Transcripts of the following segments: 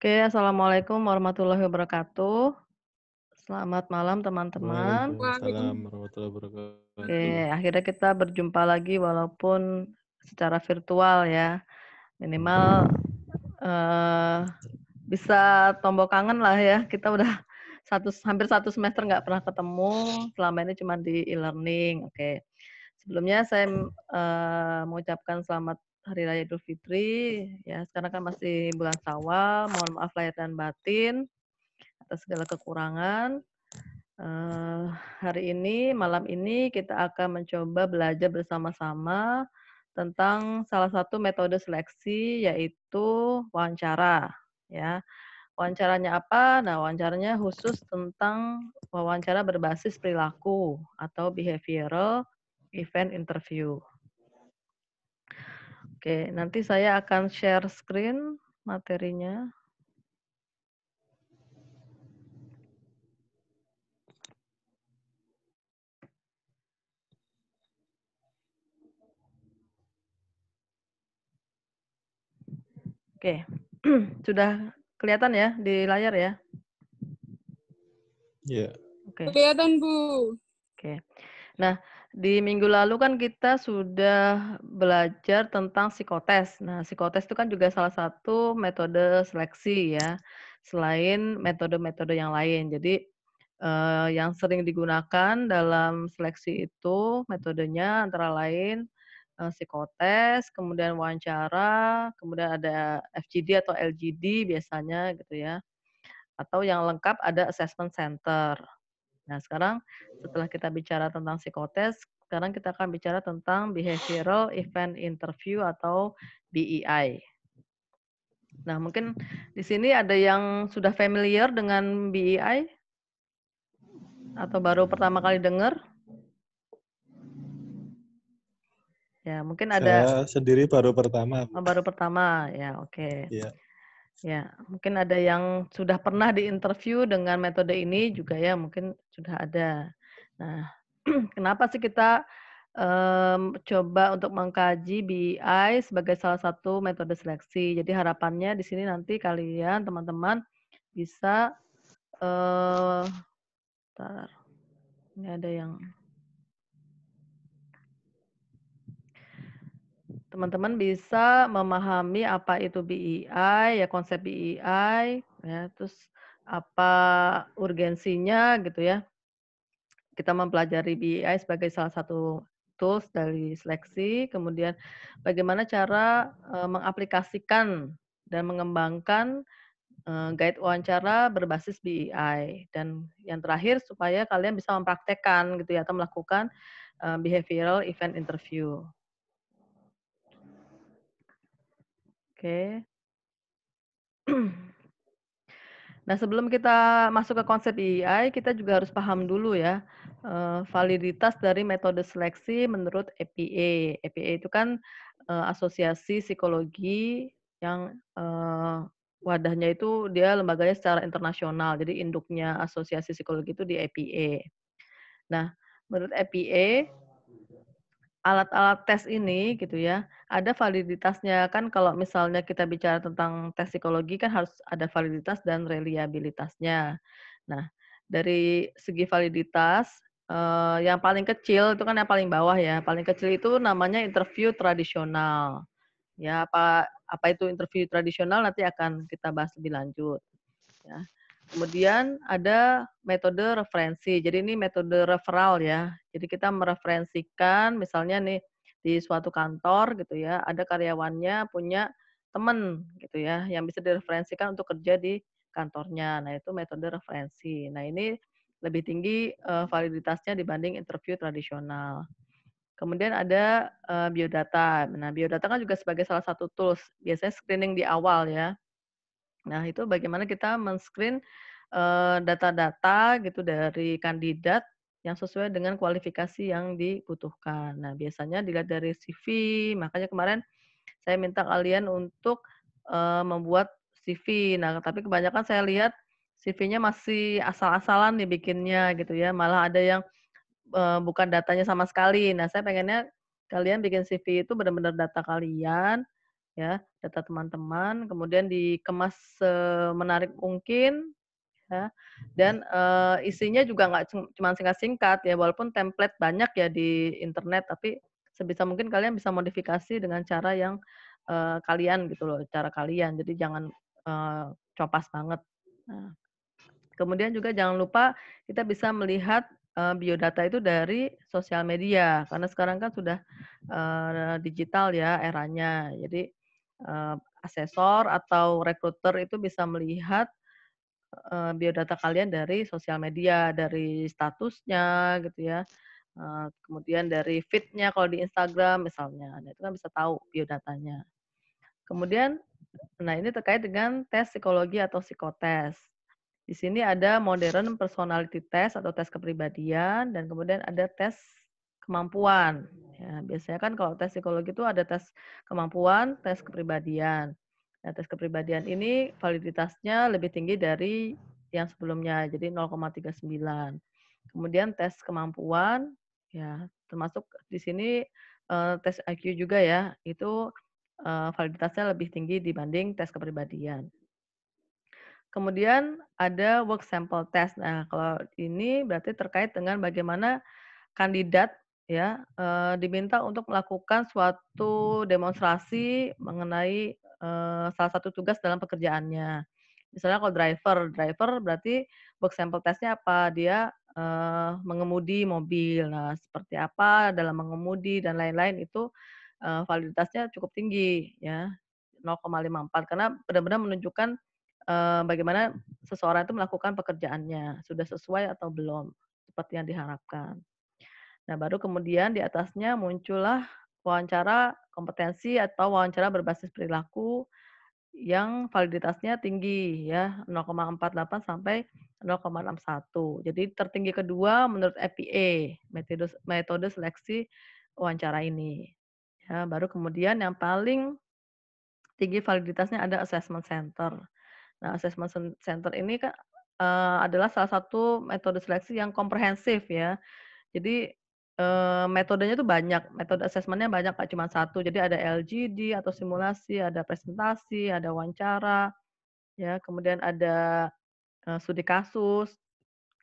Oke, assalamualaikum warahmatullahi wabarakatuh. Selamat malam teman-teman. Waalaikumsalam Waalaikum warahmatullahi Oke, wabarakatuh. akhirnya kita berjumpa lagi walaupun secara virtual ya. Minimal eh, bisa tombol kangen lah ya. Kita udah satu hampir satu semester nggak pernah ketemu. Selama ini cuma di e-learning. Oke. Sebelumnya saya eh, mengucapkan selamat Hari Raya Idul Fitri. Ya, sekarang kan masih bulan Syawal. Mohon maaf lahir dan batin atas segala kekurangan. Eh, hari ini, malam ini kita akan mencoba belajar bersama-sama tentang salah satu metode seleksi yaitu wawancara. Ya, wawancaranya apa? Nah, wawancaranya khusus tentang wawancara berbasis perilaku atau behavioral event interview. Oke, nanti saya akan share screen materinya. Oke, sudah kelihatan ya di layar ya? Iya. Oke. Kelihatan, Bu. Oke. Nah, di minggu lalu kan kita sudah belajar tentang psikotes. Nah, psikotes itu kan juga salah satu metode seleksi ya, selain metode-metode yang lain. Jadi, eh, yang sering digunakan dalam seleksi itu metodenya antara lain eh, psikotes, kemudian wawancara, kemudian ada FGD atau LGD biasanya gitu ya. Atau yang lengkap ada assessment center. Nah, sekarang setelah kita bicara tentang psikotes, sekarang kita akan bicara tentang behavioral event interview atau BEI. Nah, mungkin di sini ada yang sudah familiar dengan BEI atau baru pertama kali dengar? Ya, mungkin ada Saya sendiri baru pertama. oh, baru pertama. Ya, oke. Iya. Ya, mungkin ada yang sudah pernah diinterview dengan metode ini juga ya, mungkin sudah ada. Nah, kenapa sih kita em, coba untuk mengkaji BI sebagai salah satu metode seleksi? Jadi harapannya di sini nanti kalian teman-teman bisa eh bentar. Ini ada yang teman-teman bisa memahami apa itu BEI, ya konsep BEI, ya, terus apa urgensinya gitu ya. Kita mempelajari BEI sebagai salah satu tools dari seleksi, kemudian bagaimana cara eh, mengaplikasikan dan mengembangkan eh, guide wawancara berbasis BEI dan yang terakhir supaya kalian bisa mempraktekkan gitu ya atau melakukan eh, behavioral event interview. Oke. Nah, sebelum kita masuk ke konsep EI, kita juga harus paham dulu ya eh, validitas dari metode seleksi menurut EPA. EPA itu kan eh, asosiasi psikologi yang eh, wadahnya itu dia lembaganya secara internasional. Jadi induknya asosiasi psikologi itu di EPA. Nah, menurut EPA alat-alat tes ini gitu ya, ada validitasnya. Kan kalau misalnya kita bicara tentang tes psikologi kan harus ada validitas dan reliabilitasnya. Nah, dari segi validitas, eh, yang paling kecil itu kan yang paling bawah ya. Paling kecil itu namanya interview tradisional. Ya, apa apa itu interview tradisional nanti akan kita bahas lebih lanjut. Ya. Kemudian ada metode referensi. Jadi ini metode referral ya. Jadi kita mereferensikan misalnya nih di suatu kantor gitu ya, ada karyawannya punya teman gitu ya yang bisa direferensikan untuk kerja di kantornya. Nah, itu metode referensi. Nah, ini lebih tinggi eh, validitasnya dibanding interview tradisional. Kemudian ada eh, biodata. Nah, biodata kan juga sebagai salah satu tools. Biasanya screening di awal ya. Nah, itu bagaimana kita men-screen data-data gitu dari kandidat yang sesuai dengan kualifikasi yang dibutuhkan. Nah, biasanya dilihat dari CV, makanya kemarin saya minta kalian untuk membuat CV. Nah, tapi kebanyakan saya lihat CV-nya masih asal-asalan dibikinnya gitu ya, malah ada yang bukan datanya sama sekali. Nah, saya pengennya kalian bikin CV itu benar-benar data kalian, ya, data teman-teman, kemudian dikemas semenarik mungkin, ya, dan, eee, isinya juga nggak cu cuman singkat-singkat ya, walaupun template banyak ya di internet, tapi sebisa mungkin kalian bisa modifikasi dengan cara yang, eee, kalian gitu loh, cara kalian. Jadi jangan, eee, copas banget. Nah, kemudian juga jangan lupa kita bisa melihat, eee, biodata itu dari sosial media, karena sekarang kan sudah, eee, digital ya eranya. Jadi, eee, asesor atau rekruter itu bisa melihat, eee, biodata kalian dari sosial media, dari statusnya gitu ya, eee, kemudian dari feed-nya kalau di Instagram misalnya. Nah, itu kan bisa tahu biodatanya. Kemudian nah ini terkait dengan tes psikologi atau psikotes. Di sini ada modern personality test atau tes kepribadian dan kemudian ada tes kemampuan. Ya, biasanya kan kalau tes psikologi itu ada tes kemampuan, tes kepribadian. Nah, tes kepribadian ini validitasnya lebih tinggi dari yang sebelumnya, jadi 0,39. Kemudian tes kemampuan, ya termasuk di sini, eee, tes IQ juga ya, itu, eee, validitasnya lebih tinggi dibanding tes kepribadian. Kemudian ada work sample test. Nah, kalau ini berarti terkait dengan bagaimana kandidat ya, eee, diminta untuk melakukan suatu demonstrasi mengenai, eee, salah satu tugas dalam pekerjaannya. Misalnya kalau driver, driver berarti work sample test-nya apa? Dia, eee, mengemudi mobil. Nah, seperti apa dalam mengemudi dan lain-lain itu, eee, validitasnya cukup tinggi ya, 0,54 karena benar-benar menunjukkan, eee, bagaimana seseorang itu melakukan pekerjaannya, sudah sesuai atau belum, seperti yang diharapkan. Nah, baru kemudian di atasnya muncullah wawancara kompetensi atau wawancara berbasis perilaku yang validitasnya tinggi ya, 0,48 sampai 0,61. Jadi tertinggi kedua menurut EPA, metode metode seleksi wawancara ini. Ya, baru kemudian yang paling tinggi validitasnya ada assessment center. Nah, assessment cen center ini Kak, eee, adalah salah satu metode seleksi yang komprehensif ya. Jadi, eee, metodenya itu banyak, metode assessment-nya banyak, nggak cuma satu. Jadi ada LGD atau simulasi, ada presentasi, ada wawancara, ya, kemudian ada, eee, studi kasus,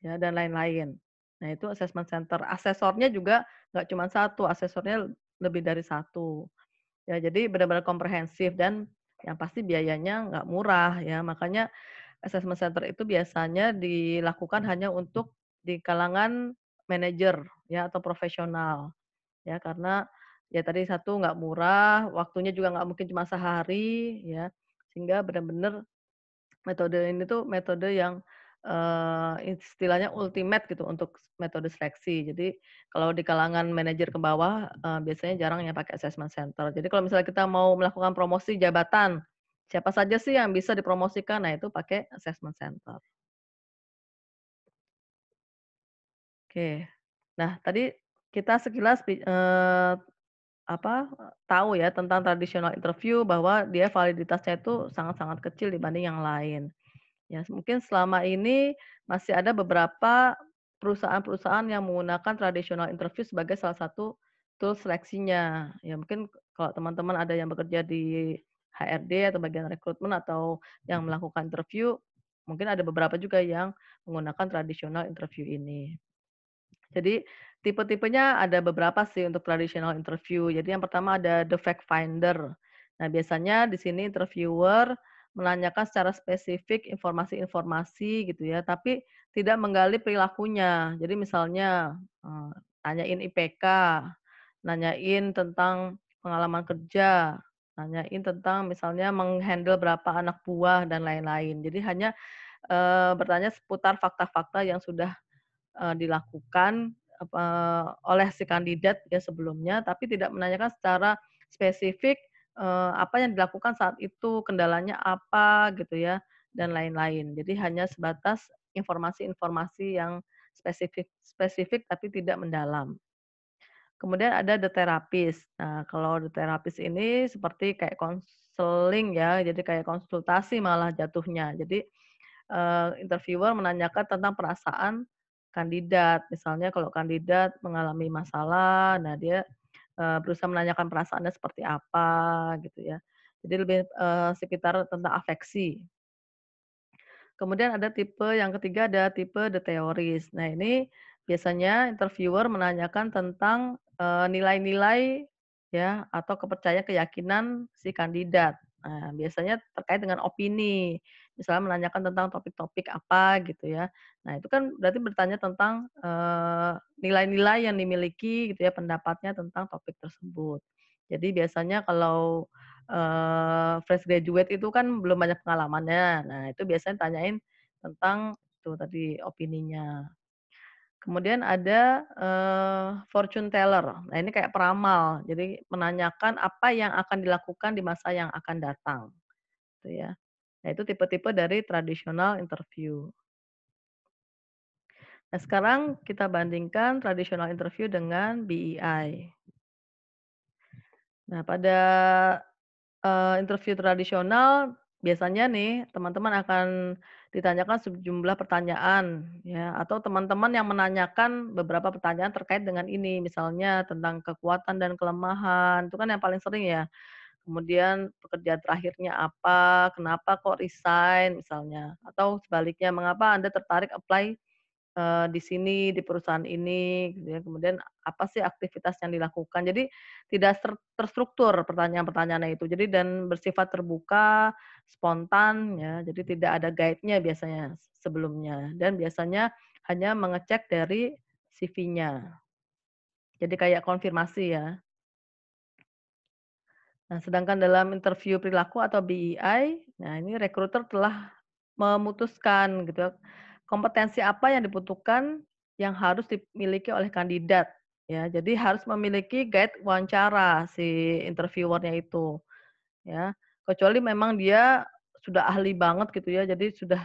ya, dan lain-lain. Nah, itu assessment center. Asesornya juga nggak cuma satu, asesornya lebih dari satu. Ya, jadi benar-benar komprehensif dan yang pasti biayanya nggak murah ya, makanya assessment center itu biasanya dilakukan hanya untuk di kalangan manajer ya atau profesional. Ya karena ya tadi satu nggak murah, waktunya juga nggak mungkin cuma sehari ya, sehingga benar-benar metode ini tuh metode yang, eee, istilahnya ultimate gitu untuk metode seleksi. Jadi kalau di kalangan manajer ke bawah, eee, biasanya jarang yang pakai assessment center. Jadi kalau misalnya kita mau melakukan promosi jabatan, siapa saja sih yang bisa dipromosikan? Nah itu pakai assessment center. Oke. Nah, tadi kita sekilas eee, apa, tahu ya tentang traditional interview bahwa dia validitasnya itu sangat-sangat kecil dibanding yang lain. Ya, mungkin selama ini masih ada beberapa perusahaan-perusahaan yang menggunakan traditional interview sebagai salah satu tools seleksinya. Ya mungkin kalau teman-teman ada yang bekerja di HRD atau bagian rekrutmen atau yang melakukan interview, mungkin ada beberapa juga yang menggunakan traditional interview ini. Jadi tipe-tipenya ada beberapa sih untuk traditional interview. Jadi yang pertama ada the fact finder. Nah, biasanya di sini interviewer menanyakan secara spesifik informasi-informasi gitu ya, tapi tidak menggali perilakunya. Jadi misalnya, eee, nanyain IPK, nanyain tentang pengalaman kerja, nanyain tentang misalnya menghandle berapa anak buah dan lain-lain. Jadi hanya, eee, bertanya seputar fakta-fakta yang sudah eee, dilakukan, apa, oleh si kandidat ya sebelumnya, tapi tidak menanyakan secara spesifik, eee, apa yang dilakukan saat itu, kendalanya apa gitu ya, dan lain-lain. Jadi hanya sebatas informasi-informasi yang spesifik spesifik tapi tidak mendalam. Kemudian ada the therapist. Nah, kalau the therapist ini seperti kayak konseling ya, jadi kayak konsultasi malah jatuhnya. Jadi, eee, interviewer menanyakan tentang perasaan kandidat. Misalnya kalau kandidat mengalami masalah, nah dia, eee, berusaha menanyakan perasaannya seperti apa gitu ya. Jadi lebih, eee, sekitar tentang afeksi. Kemudian ada tipe yang ketiga ada tipe the theorist. Nah ini biasanya interviewer menanyakan tentang, eee, nilai-nilai ya atau kepercayaan keyakinan si kandidat. Nah biasanya terkait dengan opini, misalnya menanyakan tentang topik-topik apa gitu ya. Nah itu kan berarti bertanya tentang, eee, nilai-nilai yang dimiliki gitu ya, pendapatnya tentang topik tersebut. Jadi biasanya kalau eee, fresh graduate itu kan belum banyak pengalamannya. Nah, itu biasanya tanyain tentang itu tadi, opininya. Kemudian ada, eee, fortune teller. Nah, ini kayak peramal. Jadi menanyakan apa yang akan dilakukan di masa yang akan datang, gitu ya. Nah, itu tipe-tipe dari traditional interview. Nah, sekarang kita bandingkan traditional interview dengan BEI. Nah, pada Eee, interview tradisional biasanya nih teman-teman akan ditanyakan sejumlah pertanyaan ya, atau teman-teman yang menanyakan beberapa pertanyaan terkait dengan ini, misalnya tentang kekuatan dan kelemahan, itu kan yang paling sering ya. Kemudian pekerjaan terakhirnya apa, kenapa kok resign misalnya, atau sebaliknya mengapa Anda tertarik apply Eee, di sini, di perusahaan ini, gitu ya. Kemudian apa sih aktivitas yang dilakukan. Jadi tidak terstruktur pertanyaan-pertanyaannya itu. Jadi dan bersifat terbuka, spontan ya, jadi tidak ada guide-nya biasanya sebelumnya dan biasanya hanya mengecek dari CV-nya. Jadi kayak konfirmasi ya. Nah, sedangkan dalam interview perilaku atau BEI, nah ini recruiter telah memutuskan gitu ya, kompetensi apa yang dibutuhkan yang harus dimiliki oleh kandidat ya. Jadi harus memiliki guide wawancara si interviewer-nya itu ya. Kecuali memang dia sudah ahli banget gitu ya, jadi sudah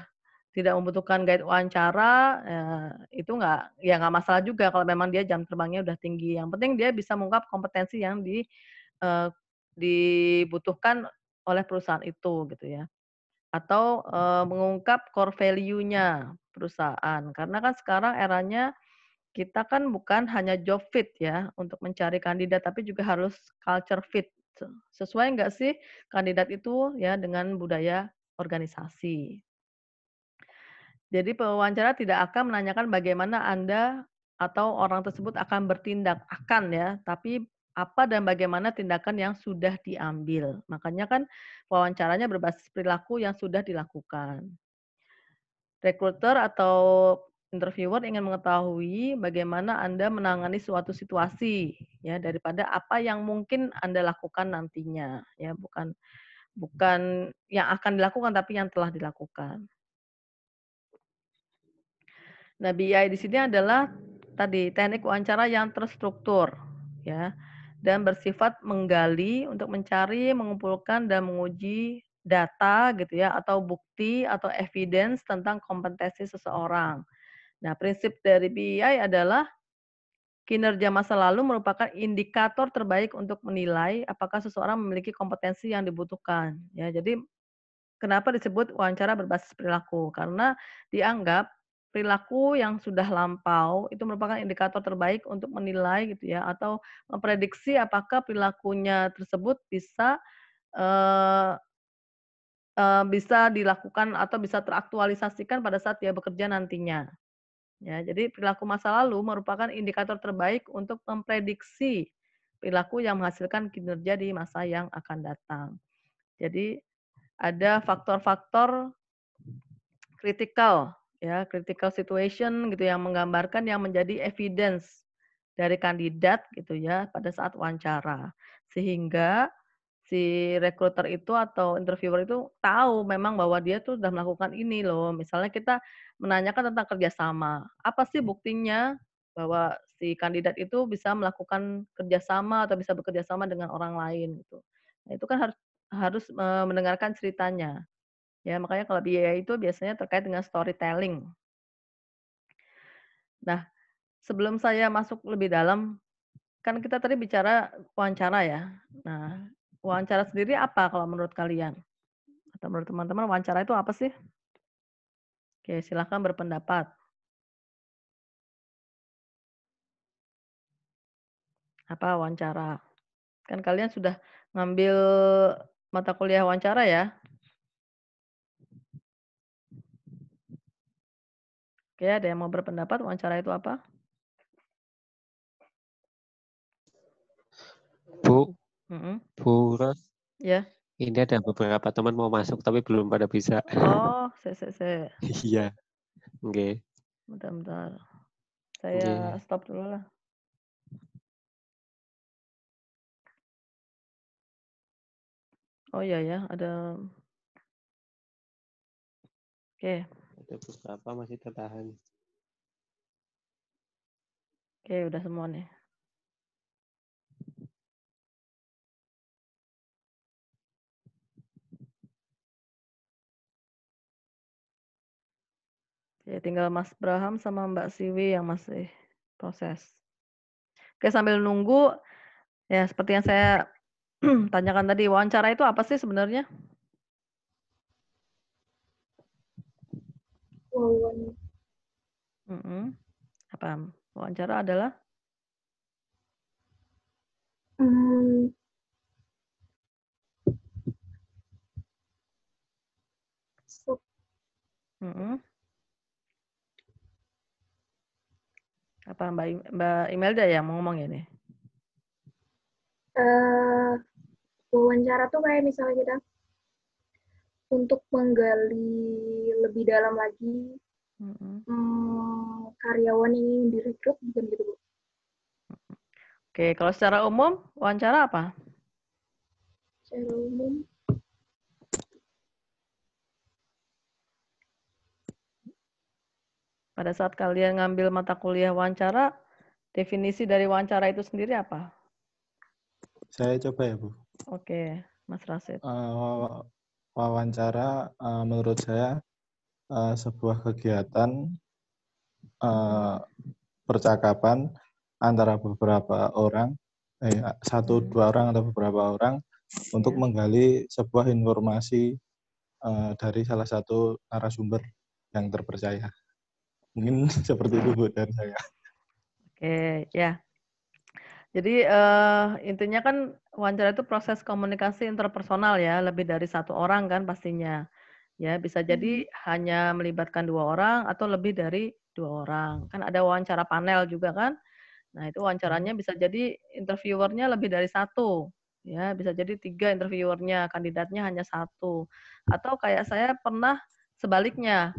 tidak membutuhkan guide wawancara, eee, itu nggak ya nggak masalah juga kalau memang dia jam terbangnya udah tinggi. Yang penting dia bisa mengungkap kompetensi yang di eee, dibutuhkan oleh perusahaan itu gitu ya. Atau, eee, mengungkap core value-nya perusahaan. Karena kan sekarang eranya kita kan bukan hanya job fit ya untuk mencari kandidat, tapi juga harus culture fit. Se sesuai nggak sih kandidat itu ya dengan budaya organisasi. Jadi pewawancara tidak akan menanyakan bagaimana Anda atau orang tersebut akan bertindak, akan ya, tapi apa dan bagaimana tindakan yang sudah diambil. Makanya kan wawancaranya berbasis perilaku yang sudah dilakukan. Recruiter atau interviewer ingin mengetahui bagaimana Anda menangani suatu situasi ya daripada apa yang mungkin Anda lakukan nantinya ya, bukan bukan yang akan dilakukan tapi yang telah dilakukan. Nah, BI di sini adalah tadi teknik wawancara yang terstruktur ya dan bersifat menggali untuk mencari, mengumpulkan dan menguji data gitu ya atau bukti atau evidence tentang kompetensi seseorang. Nah, prinsip dari BI adalah kinerja masa lalu merupakan indikator terbaik untuk menilai apakah seseorang memiliki kompetensi yang dibutuhkan ya. Jadi Kenapa disebut wawancara berbasis perilaku? Karena dianggap perilaku yang sudah lampau itu merupakan indikator terbaik untuk menilai gitu ya atau memprediksi apakah perilakunya tersebut bisa eee eee, bisa dilakukan atau bisa teraktualisasikan pada saat dia bekerja nantinya. Ya, jadi perilaku masa lalu merupakan indikator terbaik untuk memprediksi perilaku yang menghasilkan kinerja di masa yang akan datang. Jadi ada faktor-faktor kritikal ya, critical situation gitu yang menggambarkan yang menjadi evidence dari kandidat gitu ya pada saat wawancara. Sehingga si recruiter itu atau interviewer itu tahu memang bahwa dia tuh sudah melakukan ini loh. Misalnya kita menanyakan tentang kerjasama. Apa sih buktinya bahwa si kandidat itu bisa melakukan kerjasama atau bisa bekerja sama dengan orang lain gitu. Nah, itu kan harus harus, eee, mendengarkan ceritanya. Ya, makanya kalau biaya itu biasanya terkait dengan storytelling. Nah, sebelum saya masuk lebih dalam, kan kita tadi bicara wawancara ya. Nah, wawancara sendiri apa kalau menurut kalian? Atau menurut teman-teman wawancara itu apa sih? Oke, silahkan berpendapat. Apa wawancara? Kan kalian sudah ngambil Mata kuliah wawancara ya? Oke, ada yang mau berpendapat wawancara itu apa? Bu, Mhm. Bu Ros, Ya. ini ada beberapa teman mau masuk tapi belum pada bisa. Oh, sik sik sik. Iya. Oke. Bentar bentar. Oke. Saya stop dulu lah. Oh, iya ya, ada Oke. Ada beberapa masih tertahan. Oke, udah semua nih. Oke, tinggal Mas Braham sama Mbak Siwi yang masih proses. Oke, sambil nunggu, ya seperti yang saya tanyakan tadi, wawancara itu apa sih sebenarnya? Wawan Mhm. Apa? Wawancara adalah? Mmm. Sep Mhm. Apa Mbak Mbak Imelda yang mau ngomong ini? Eee, wawancara tuh kayak misalnya kita untuk menggali lebih dalam lagi, Mhm. mmm, karyawan yang ingin direkrut, bukan gitu, Bu? Oke, kalau secara umum, wawancara apa? Secara umum Pada saat kalian ngambil mata kuliah wawancara, definisi dari wawancara itu sendiri apa? Saya coba ya, Bu. Oke, Mas Rasid. Eee, wawancara, eee, menurut saya, eee, sebuah kegiatan, eee, percakapan antara beberapa orang, eh, satu Mhm. dua orang atau beberapa orang untuk Iya. menggali sebuah informasi, eee, dari salah satu narasumber yang terpercaya. Mungkin seperti itu, Bu, dari saya. Oke, ya. Jadi, eee, intinya kan wawancara itu proses komunikasi interpersonal ya, lebih dari satu orang kan pastinya. Ya, bisa jadi Mhm. hanya melibatkan 2 orang atau lebih dari 2 orang. Kan ada wawancara panel juga kan. Nah, itu wawancaranya bisa jadi interviewer-nya lebih dari 1, ya, bisa jadi 3 interviewer-nya, kandidatnya hanya 1. Atau kayak saya pernah sebaliknya.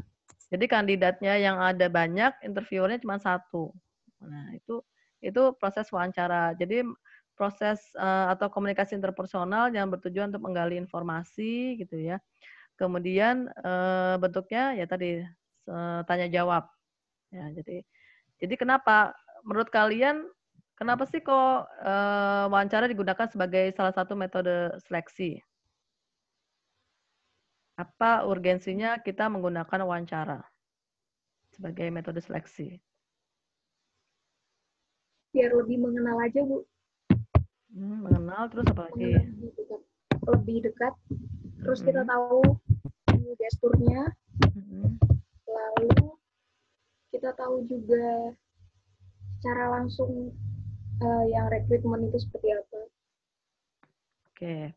Jadi kandidatnya yang ada banyak, interviewer-nya cuma 1. Nah, itu itu proses wawancara. Jadi proses, eee, atau komunikasi interpersonal yang bertujuan untuk menggali informasi gitu ya. Kemudian, eee, bentuknya ya tadi, eee, tanya jawab. Ya, jadi jadi kenapa menurut kalian, kenapa sih kok, eee, wawancara digunakan sebagai salah satu metode seleksi? Apa urgensinya kita menggunakan wawancara sebagai metode seleksi? Biar lebih mengenal aja, Bu. Mmm, mengenal terus apa lagi? Lebih dekat lebih dekat, terus kita Mhm. tahu gesturnya, Mhm. lalu kita tahu juga secara langsung, eee, yang rekrutmen itu seperti apa. Oke.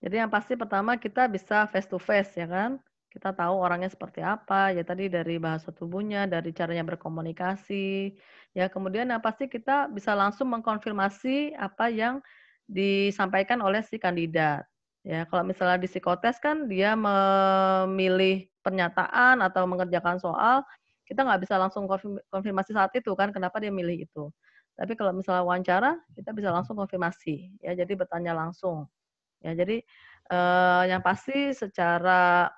Jadi yang pasti pertama kita bisa face to face ya kan. Kita tahu orangnya seperti apa, ya tadi dari bahasa tubuhnya, dari caranya berkomunikasi, ya kemudian yang pasti kita bisa langsung mengkonfirmasi apa yang disampaikan oleh si kandidat. Ya, kalau misalnya di psikotes kan dia memilih pernyataan atau mengerjakan soal, kita nggak bisa langsung konfirm konfirmasi saat itu kan, kenapa dia milih itu. Tapi kalau misalnya wawancara, kita bisa langsung konfirmasi, ya jadi bertanya langsung. Ya jadi, eee, yang pasti secara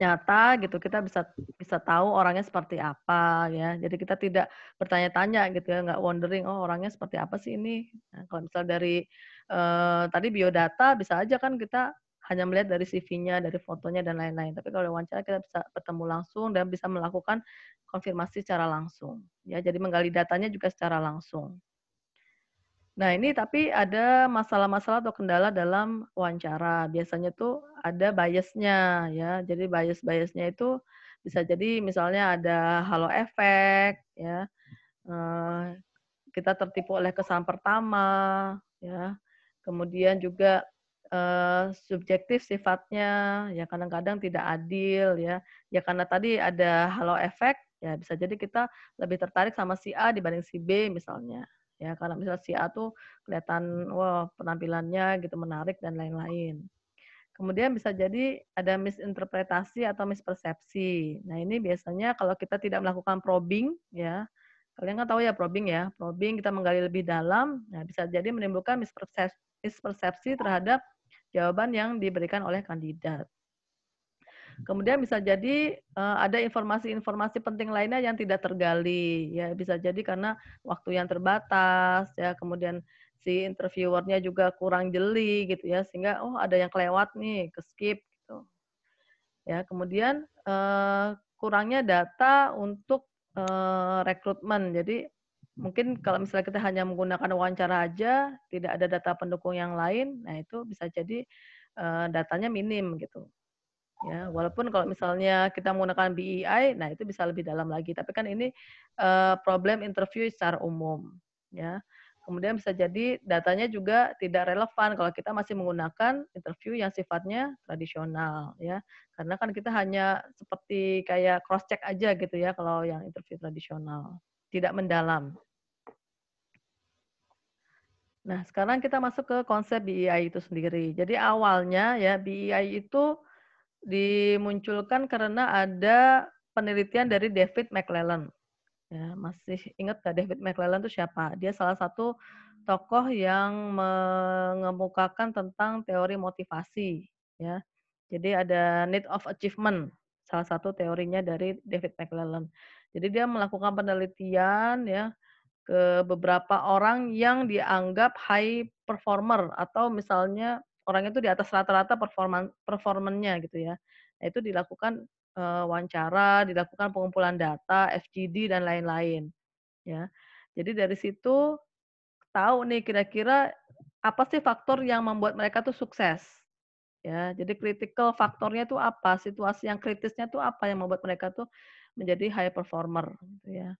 nyata gitu kita bisa bisa tahu orangnya seperti apa ya. Jadi kita tidak bertanya-tanya gitu ya, nggak wondering, "Oh orangnya seperti apa sih ini?" Nah kalau misal dari, eee, tadi biodata bisa aja kan kita hanya melihat dari CV-nya, dari fotonya dan lain-lain. Tapi kalau wawancara kita bisa bertemu langsung dan bisa melakukan konfirmasi secara langsung. Ya jadi menggali datanya juga secara langsung. Nah ini tapi ada masalah-masalah atau kendala dalam wawancara. Biasanya tuh ada bias-nya ya. Jadi bias-bias-nya itu bisa jadi misalnya ada halo effect ya, eee, kita tertipu oleh kesan pertama ya. Kemudian juga, uh, subjektif sifatnya, ya kadang-kadang tidak adil ya. Ya karena tadi ada halo efek, ya bisa jadi kita lebih tertarik sama si A dibanding si B misalnya. Ya karena misalnya si A tuh kelihatan wah penampilannya gitu menarik dan lain-lain. Kemudian bisa jadi ada misinterpretasi atau mispersepsi. Nah, ini biasanya kalau kita tidak melakukan probing ya. Kalian kan tahu ya probing ya. Probing kita menggali lebih dalam, nah bisa jadi menimbulkan mispersepsi terhadap jawaban yang diberikan oleh kandidat. Kemudian bisa jadi uh, ada informasi-informasi penting lainnya yang tidak tergali, ya bisa jadi karena waktu yang terbatas, ya kemudian si interviewernya juga kurang jeli gitu ya, sehingga oh ada yang kelewat nih, ke skip gitu. Ya kemudian uh, kurangnya data untuk uh, rekrutmen, jadi mungkin kalau misalnya kita hanya menggunakan wawancara aja, tidak ada data pendukung yang lain, nah itu bisa jadi datanya minim gitu. Ya, walaupun kalau misalnya kita menggunakan BEI, nah itu bisa lebih dalam lagi. Tapi kan ini uh, problem interview secara umum, ya. Kemudian bisa jadi datanya juga tidak relevan kalau kita masih menggunakan interview yang sifatnya tradisional, ya. Karena kan kita hanya seperti kayak cross check aja gitu ya kalau yang interview tradisional, tidak mendalam. Nah, sekarang kita masuk ke konsep BEI itu sendiri. Jadi awalnya ya BEI itu dimunculkan karena ada penelitian dari David McClellan. Ya, masih ingat nggak David McClellan itu siapa? Dia salah satu tokoh yang mengemukakan tentang teori motivasi. Ya, jadi ada need of achievement, salah satu teorinya dari David McClellan. Jadi dia melakukan penelitian ya ke beberapa orang yang dianggap high performer atau misalnya orang itu di atas rata-rata performan performannya gitu ya. Nah, itu dilakukan uh, wawancara, dilakukan pengumpulan data, FGD dan lain-lain. Ya. Jadi dari situ tahu nih kira-kira apa sih faktor yang membuat mereka tuh sukses. Ya, jadi critical faktornya itu apa? Situasi yang kritisnya tuh apa yang membuat mereka tuh menjadi high performer gitu ya.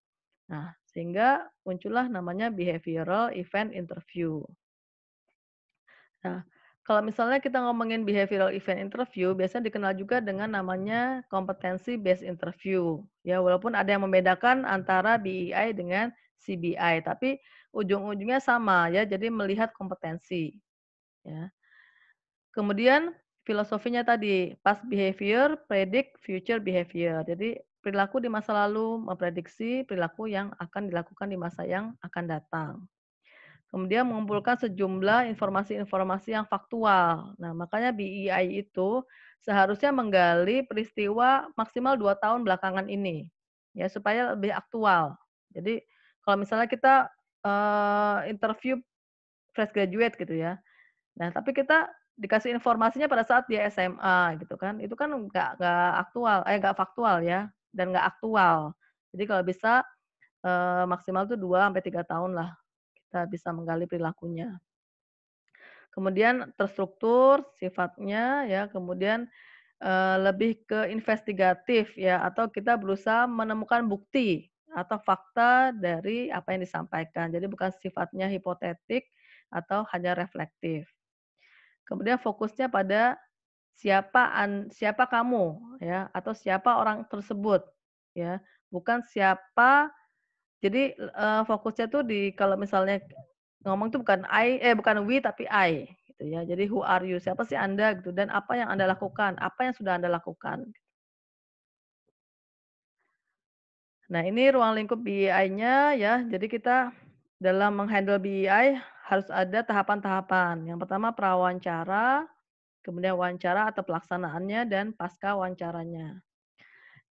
Nah, sehingga muncullah namanya behavioral event interview. Nah, kalau misalnya kita ngomongin behavioral event interview, biasanya dikenal juga dengan namanya kompetensi based interview. Ya, walaupun ada yang membedakan antara BEI dengan CBI, tapi ujung-ujungnya sama ya, jadi melihat kompetensi. Ya. Kemudian filosofinya tadi, past behavior, predict future behavior. Jadi perilaku di masa lalu memprediksi perilaku yang akan dilakukan di masa yang akan datang. Kemudian mengumpulkan sejumlah informasi-informasi yang faktual. Nah, makanya BEI itu seharusnya menggali peristiwa maksimal dua tahun belakangan ini, ya supaya lebih aktual. Jadi kalau misalnya kita uh, interview fresh graduate gitu ya, nah tapi kita dikasih informasinya pada saat dia SMA gitu kan, itu kan nggak nggak aktual, eh nggak faktual ya dan nggak aktual. Jadi kalau bisa eh, maksimal tuh 2 sampai 3 tahun lah kita bisa menggali perilakunya. Kemudian terstruktur sifatnya ya, kemudian lebih ke investigatif ya atau kita berusaha menemukan bukti atau fakta dari apa yang disampaikan. Jadi bukan sifatnya hipotetik atau hanya reflektif. Kemudian fokusnya pada siapa an, siapa kamu ya atau siapa orang tersebut ya bukan siapa jadi uh, fokusnya tuh di kalau misalnya ngomong tuh bukan I eh bukan we tapi I gitu ya. Jadi who are you? Siapa sih anda? Gitu. Dan apa yang anda lakukan? Apa yang sudah anda lakukan? Nah ini ruang lingkup BEI-nya ya. Jadi kita dalam menghandle BEI harus ada tahapan-tahapan. Yang pertama prawawancara kemudian wawancara atau pelaksanaannya, dan pasca wawancaranya.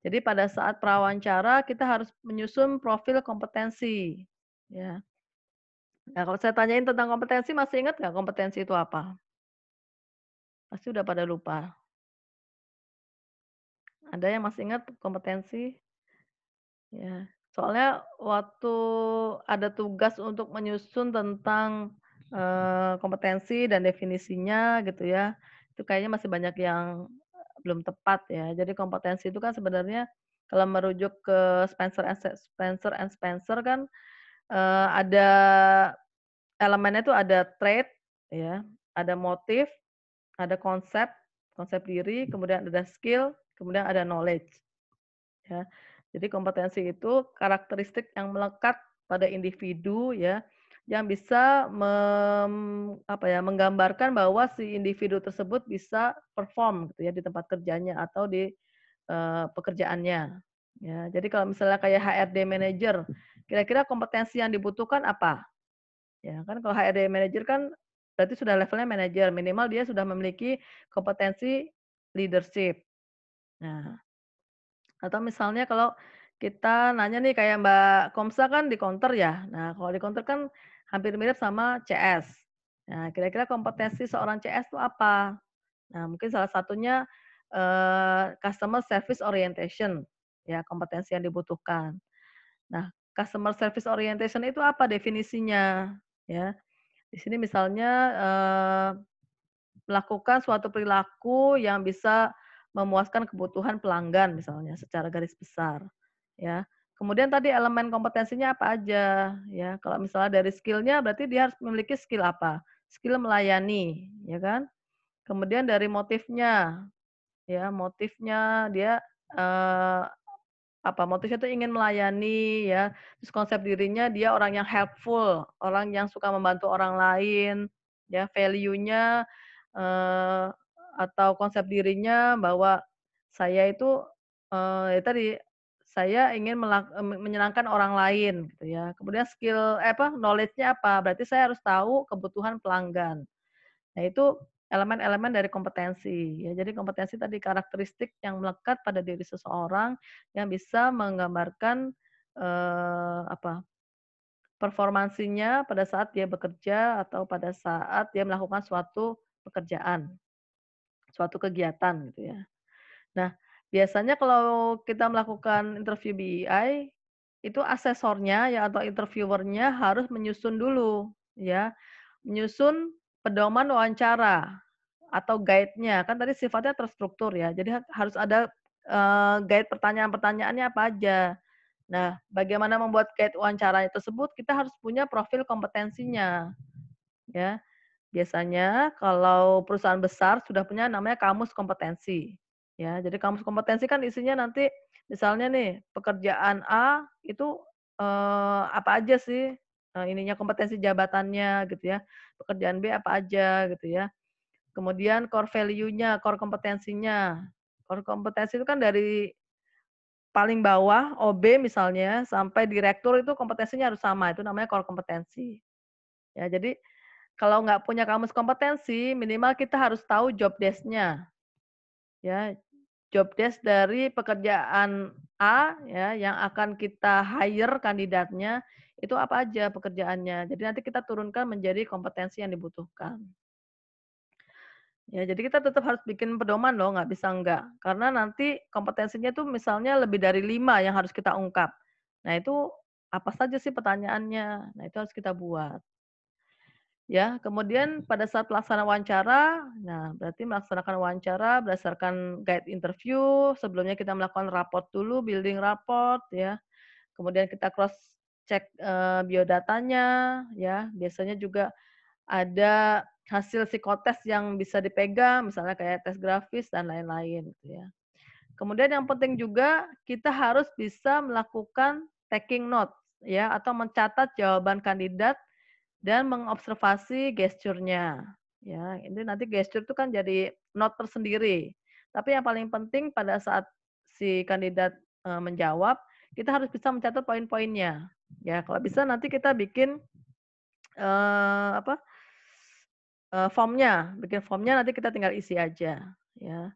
Jadi pada saat prawawancara kita harus menyusun profil kompetensi. Ya. Nah kalau saya tanyain tentang kompetensi, masih ingat nggak kompetensi itu apa? Pasti udah pada lupa. Ada yang masih ingat kompetensi? Ya, soalnya waktu ada tugas untuk menyusun tentang uh, kompetensi dan definisinya gitu ya itu kayaknya masih banyak yang belum tepat ya. Jadi kompetensi itu kan sebenarnya kalau merujuk ke Spencer and Spencer and Spencer kan uh, ada elemennya itu ada trait ya, ada motif, ada konsep, konsep diri, kemudian ada skill, kemudian ada knowledge. Ya. Jadi kompetensi itu karakteristik yang melekat pada individu ya yang bisa mem, apa ya, menggambarkan bahwa si individu tersebut bisa perform gitu ya di tempat kerjanya atau di uh, pekerjaannya. Ya, jadi kalau misalnya kayak HRD manager, kira-kira kompetensi yang dibutuhkan apa? Ya, kan kalau HRD manager kan berarti sudah levelnya manager, minimal dia sudah memiliki kompetensi leadership. Nah, atau misalnya kalau kita nanya nih kayak Mbak Komsa kan di counter ya. Nah, kalau di counter kan hampir mirip sama CS. Nah, kira-kira kompetensi seorang CS itu apa? Nah, mungkin salah satunya uh, customer service orientation, ya kompetensi yang dibutuhkan. Nah, customer service orientation itu apa definisinya? Ya, di sini misalnya uh, melakukan suatu perilaku yang bisa memuaskan kebutuhan pelanggan misalnya secara garis besar, ya. Kemudian tadi elemen kompetensinya apa aja ya. Kalau misalnya dari skillnya berarti dia harus memiliki skill apa? Skill melayani, ya kan? Kemudian dari motifnya, ya motifnya dia eh, apa? Motifnya itu ingin melayani ya. Terus konsep dirinya dia orang yang helpful, orang yang suka membantu orang lain, ya value-nya eh, atau konsep dirinya bahwa saya itu eh, ya tadi saya ingin menyenangkan orang lain gitu ya. Kemudian skill eh, apa knowledge-nya apa? Berarti saya harus tahu kebutuhan pelanggan. Nah, itu elemen-elemen dari kompetensi ya. Jadi kompetensi tadi karakteristik yang melekat pada diri seseorang yang bisa menggambarkan eh, apa? performansinya pada saat dia bekerja atau pada saat dia melakukan suatu pekerjaan, suatu kegiatan gitu ya. Nah, Biasanya kalau kita melakukan interview BEI, itu asesornya ya atau interviewernya harus menyusun dulu ya, menyusun pedoman wawancara atau guide-nya. Kan tadi sifatnya terstruktur ya. Jadi harus ada uh, guide pertanyaan-pertanyaannya apa aja. Nah, bagaimana membuat guide wawancara tersebut? Kita harus punya profil kompetensinya. Ya. Biasanya kalau perusahaan besar sudah punya namanya kamus kompetensi. Ya, jadi kamus kompetensi kan isinya nanti misalnya nih pekerjaan A itu eh, apa aja sih eh, ininya kompetensi jabatannya gitu ya. Pekerjaan B apa aja gitu ya. Kemudian core value-nya, core kompetensinya. Core kompetensi itu kan dari paling bawah OB misalnya sampai direktur itu kompetensinya harus sama. Itu namanya core kompetensi. Ya, jadi kalau nggak punya kamus kompetensi, minimal kita harus tahu job desk-nya. Ya, job desk dari pekerjaan A ya yang akan kita hire kandidatnya itu apa aja pekerjaannya. Jadi nanti kita turunkan menjadi kompetensi yang dibutuhkan. Ya, jadi kita tetap harus bikin pedoman loh, nggak bisa enggak. Karena nanti kompetensinya tuh misalnya lebih dari lima yang harus kita ungkap. Nah itu apa saja sih pertanyaannya? Nah itu harus kita buat. Ya, kemudian pada saat pelaksanaan wawancara, nah berarti melaksanakan wawancara berdasarkan guide interview, sebelumnya kita melakukan raport dulu, building raport ya. Kemudian kita cross check uh, biodatanya ya. Biasanya juga ada hasil psikotes yang bisa dipegang, misalnya kayak tes grafis dan lain-lain gitu ya. Kemudian yang penting juga kita harus bisa melakukan taking note ya atau mencatat jawaban kandidat dan mengobservasi gesturnya. Ya, ini nanti gestur itu kan jadi note tersendiri. Tapi yang paling penting pada saat si kandidat e, menjawab, kita harus bisa mencatat poin-poinnya. Ya, kalau bisa nanti kita bikin e, apa? E, formnya, bikin formnya nanti kita tinggal isi aja. Ya,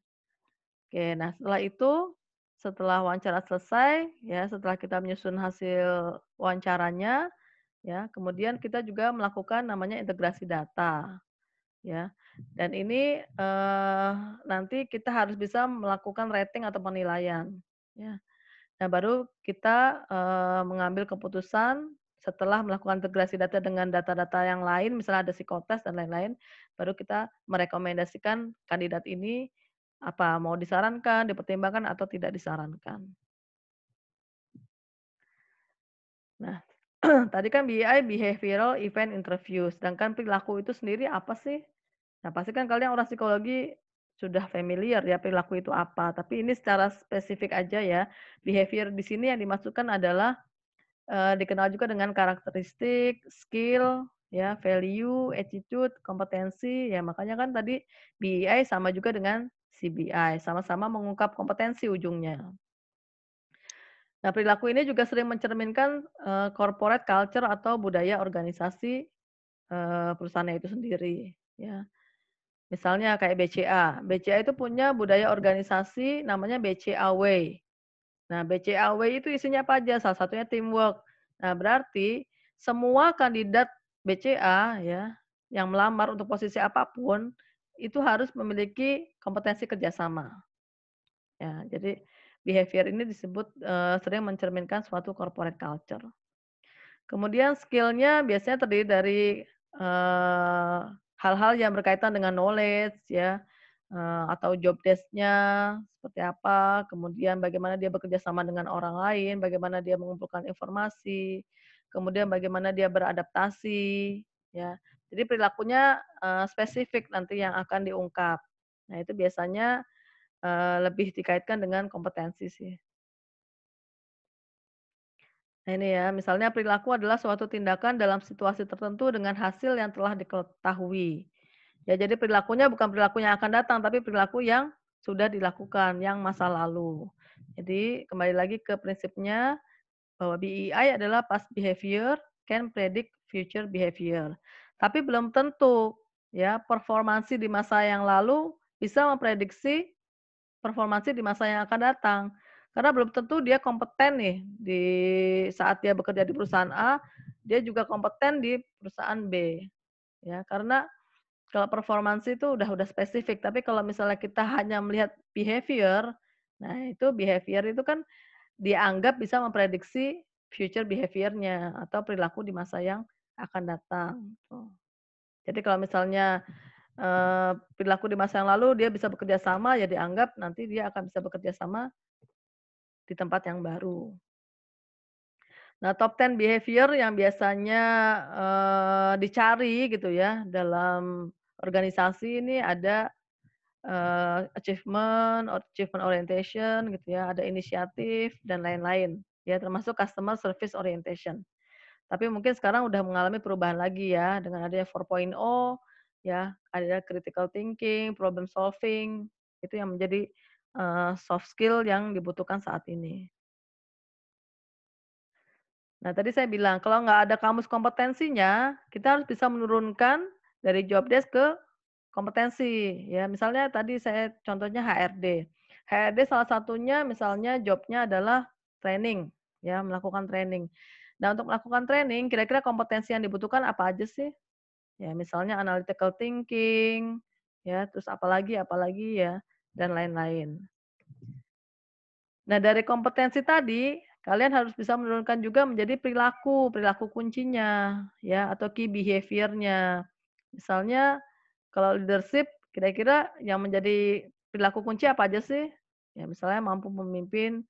oke. Nah setelah itu, setelah wawancara selesai, ya setelah kita menyusun hasil wawancaranya, ya. Kemudian kita juga melakukan namanya integrasi data ya. Dan ini eh, nanti kita harus bisa melakukan rating atau penilaian ya. Nah baru kita eh, mengambil keputusan setelah melakukan integrasi data dengan data-data yang lain misalnya ada psikotes dan lain-lain baru kita merekomendasikan kandidat ini apa mau disarankan dipertimbangkan atau tidak disarankan. Nah Tadi kan BI behavioral event interview, sedangkan perilaku itu sendiri apa sih? Nah, pasti kan kalian orang psikologi sudah familiar ya perilaku itu apa, tapi ini secara spesifik aja ya. Behavior di sini yang dimasukkan adalah uh, dikenal juga dengan karakteristik, skill, ya, value, attitude, kompetensi. Ya, makanya kan tadi BEI sama juga dengan CBI, sama-sama mengungkap kompetensi ujungnya. Nah, perilaku ini juga sering mencerminkan uh, corporate culture atau budaya organisasi uh, perusahaan itu sendiri, ya. Misalnya kayak BCA. BCA itu punya budaya organisasi namanya BCA Way. Nah, BCA Way itu isinya apa aja? Salah satunya teamwork. Nah, berarti semua kandidat BCA ya yang melamar untuk posisi apa pun itu harus memiliki kompetensi kerjasama. Ya, jadi behavior ini disebut uh, sering mencerminkan suatu corporate culture. Kemudian skillnya biasanya terdiri dari uh, hal-hal yang berkaitan dengan knowledge ya eh, atau job desk-nya seperti apa, kemudian bagaimana dia bekerja sama dengan orang lain, bagaimana dia mengumpulkan informasi, kemudian bagaimana dia beradaptasi, ya. Jadi perilakunya uh, spesifik nanti yang akan diungkap. Nah itu biasanya uh, lebih dikaitkan dengan kompetensi sih. Nah ini ya, misalnya perilaku adalah suatu tindakan dalam situasi tertentu dengan hasil yang telah diketahui. Ya, jadi perilakunya bukan perilaku yang akan datang, tapi perilaku yang sudah dilakukan, yang masa lalu. Jadi kembali lagi ke prinsipnya bahwa BEI adalah past behavior can predict future behavior. Tapi belum tentu ya performansi di masa yang lalu bisa memprediksi performansi di masa yang akan datang. Karena belum tentu dia kompeten nih di saat dia bekerja di perusahaan A, dia juga kompeten di perusahaan B. Ya, karena kalau performansi itu udah udah spesifik, tapi kalau misalnya kita hanya melihat behavior, nah itu behavior itu kan dianggap bisa memprediksi future behaviornya atau perilaku di masa yang akan datang. Gitu. Jadi kalau misalnya eh, perilaku di masa yang lalu dia bisa bekerja sama, ya dianggap nanti dia akan bisa bekerja sama di tempat yang baru. Nah, top 10 behavior yang biasanya uh, dicari gitu ya dalam organisasi ini ada uh, achievement, achievement orientation gitu ya, ada inisiatif dan lain-lain ya termasuk customer service orientation. Tapi mungkin sekarang udah mengalami perubahan lagi ya dengan adanya 4.0 ya, ada critical thinking, problem solving itu yang menjadi uh, soft skill yang dibutuhkan saat ini. Nah, tadi saya bilang kalau nggak ada kamus kompetensinya, kita harus bisa menurunkan dari job desk ke kompetensi. Ya, misalnya tadi saya contohnya HRD. HRD salah satunya misalnya jobnya adalah training, ya melakukan training. Nah, untuk melakukan training, kira-kira kompetensi yang dibutuhkan apa aja sih? Ya, misalnya analytical thinking, ya, terus apalagi, apalagi ya dan lain-lain. Nah, dari kompetensi tadi, kalian harus bisa menurunkan juga menjadi perilaku, perilaku kuncinya, ya, atau key behavior-nya. Misalnya, kalau leadership, kira-kira yang menjadi perilaku kunci apa aja sih? Ya, misalnya mampu memimpin,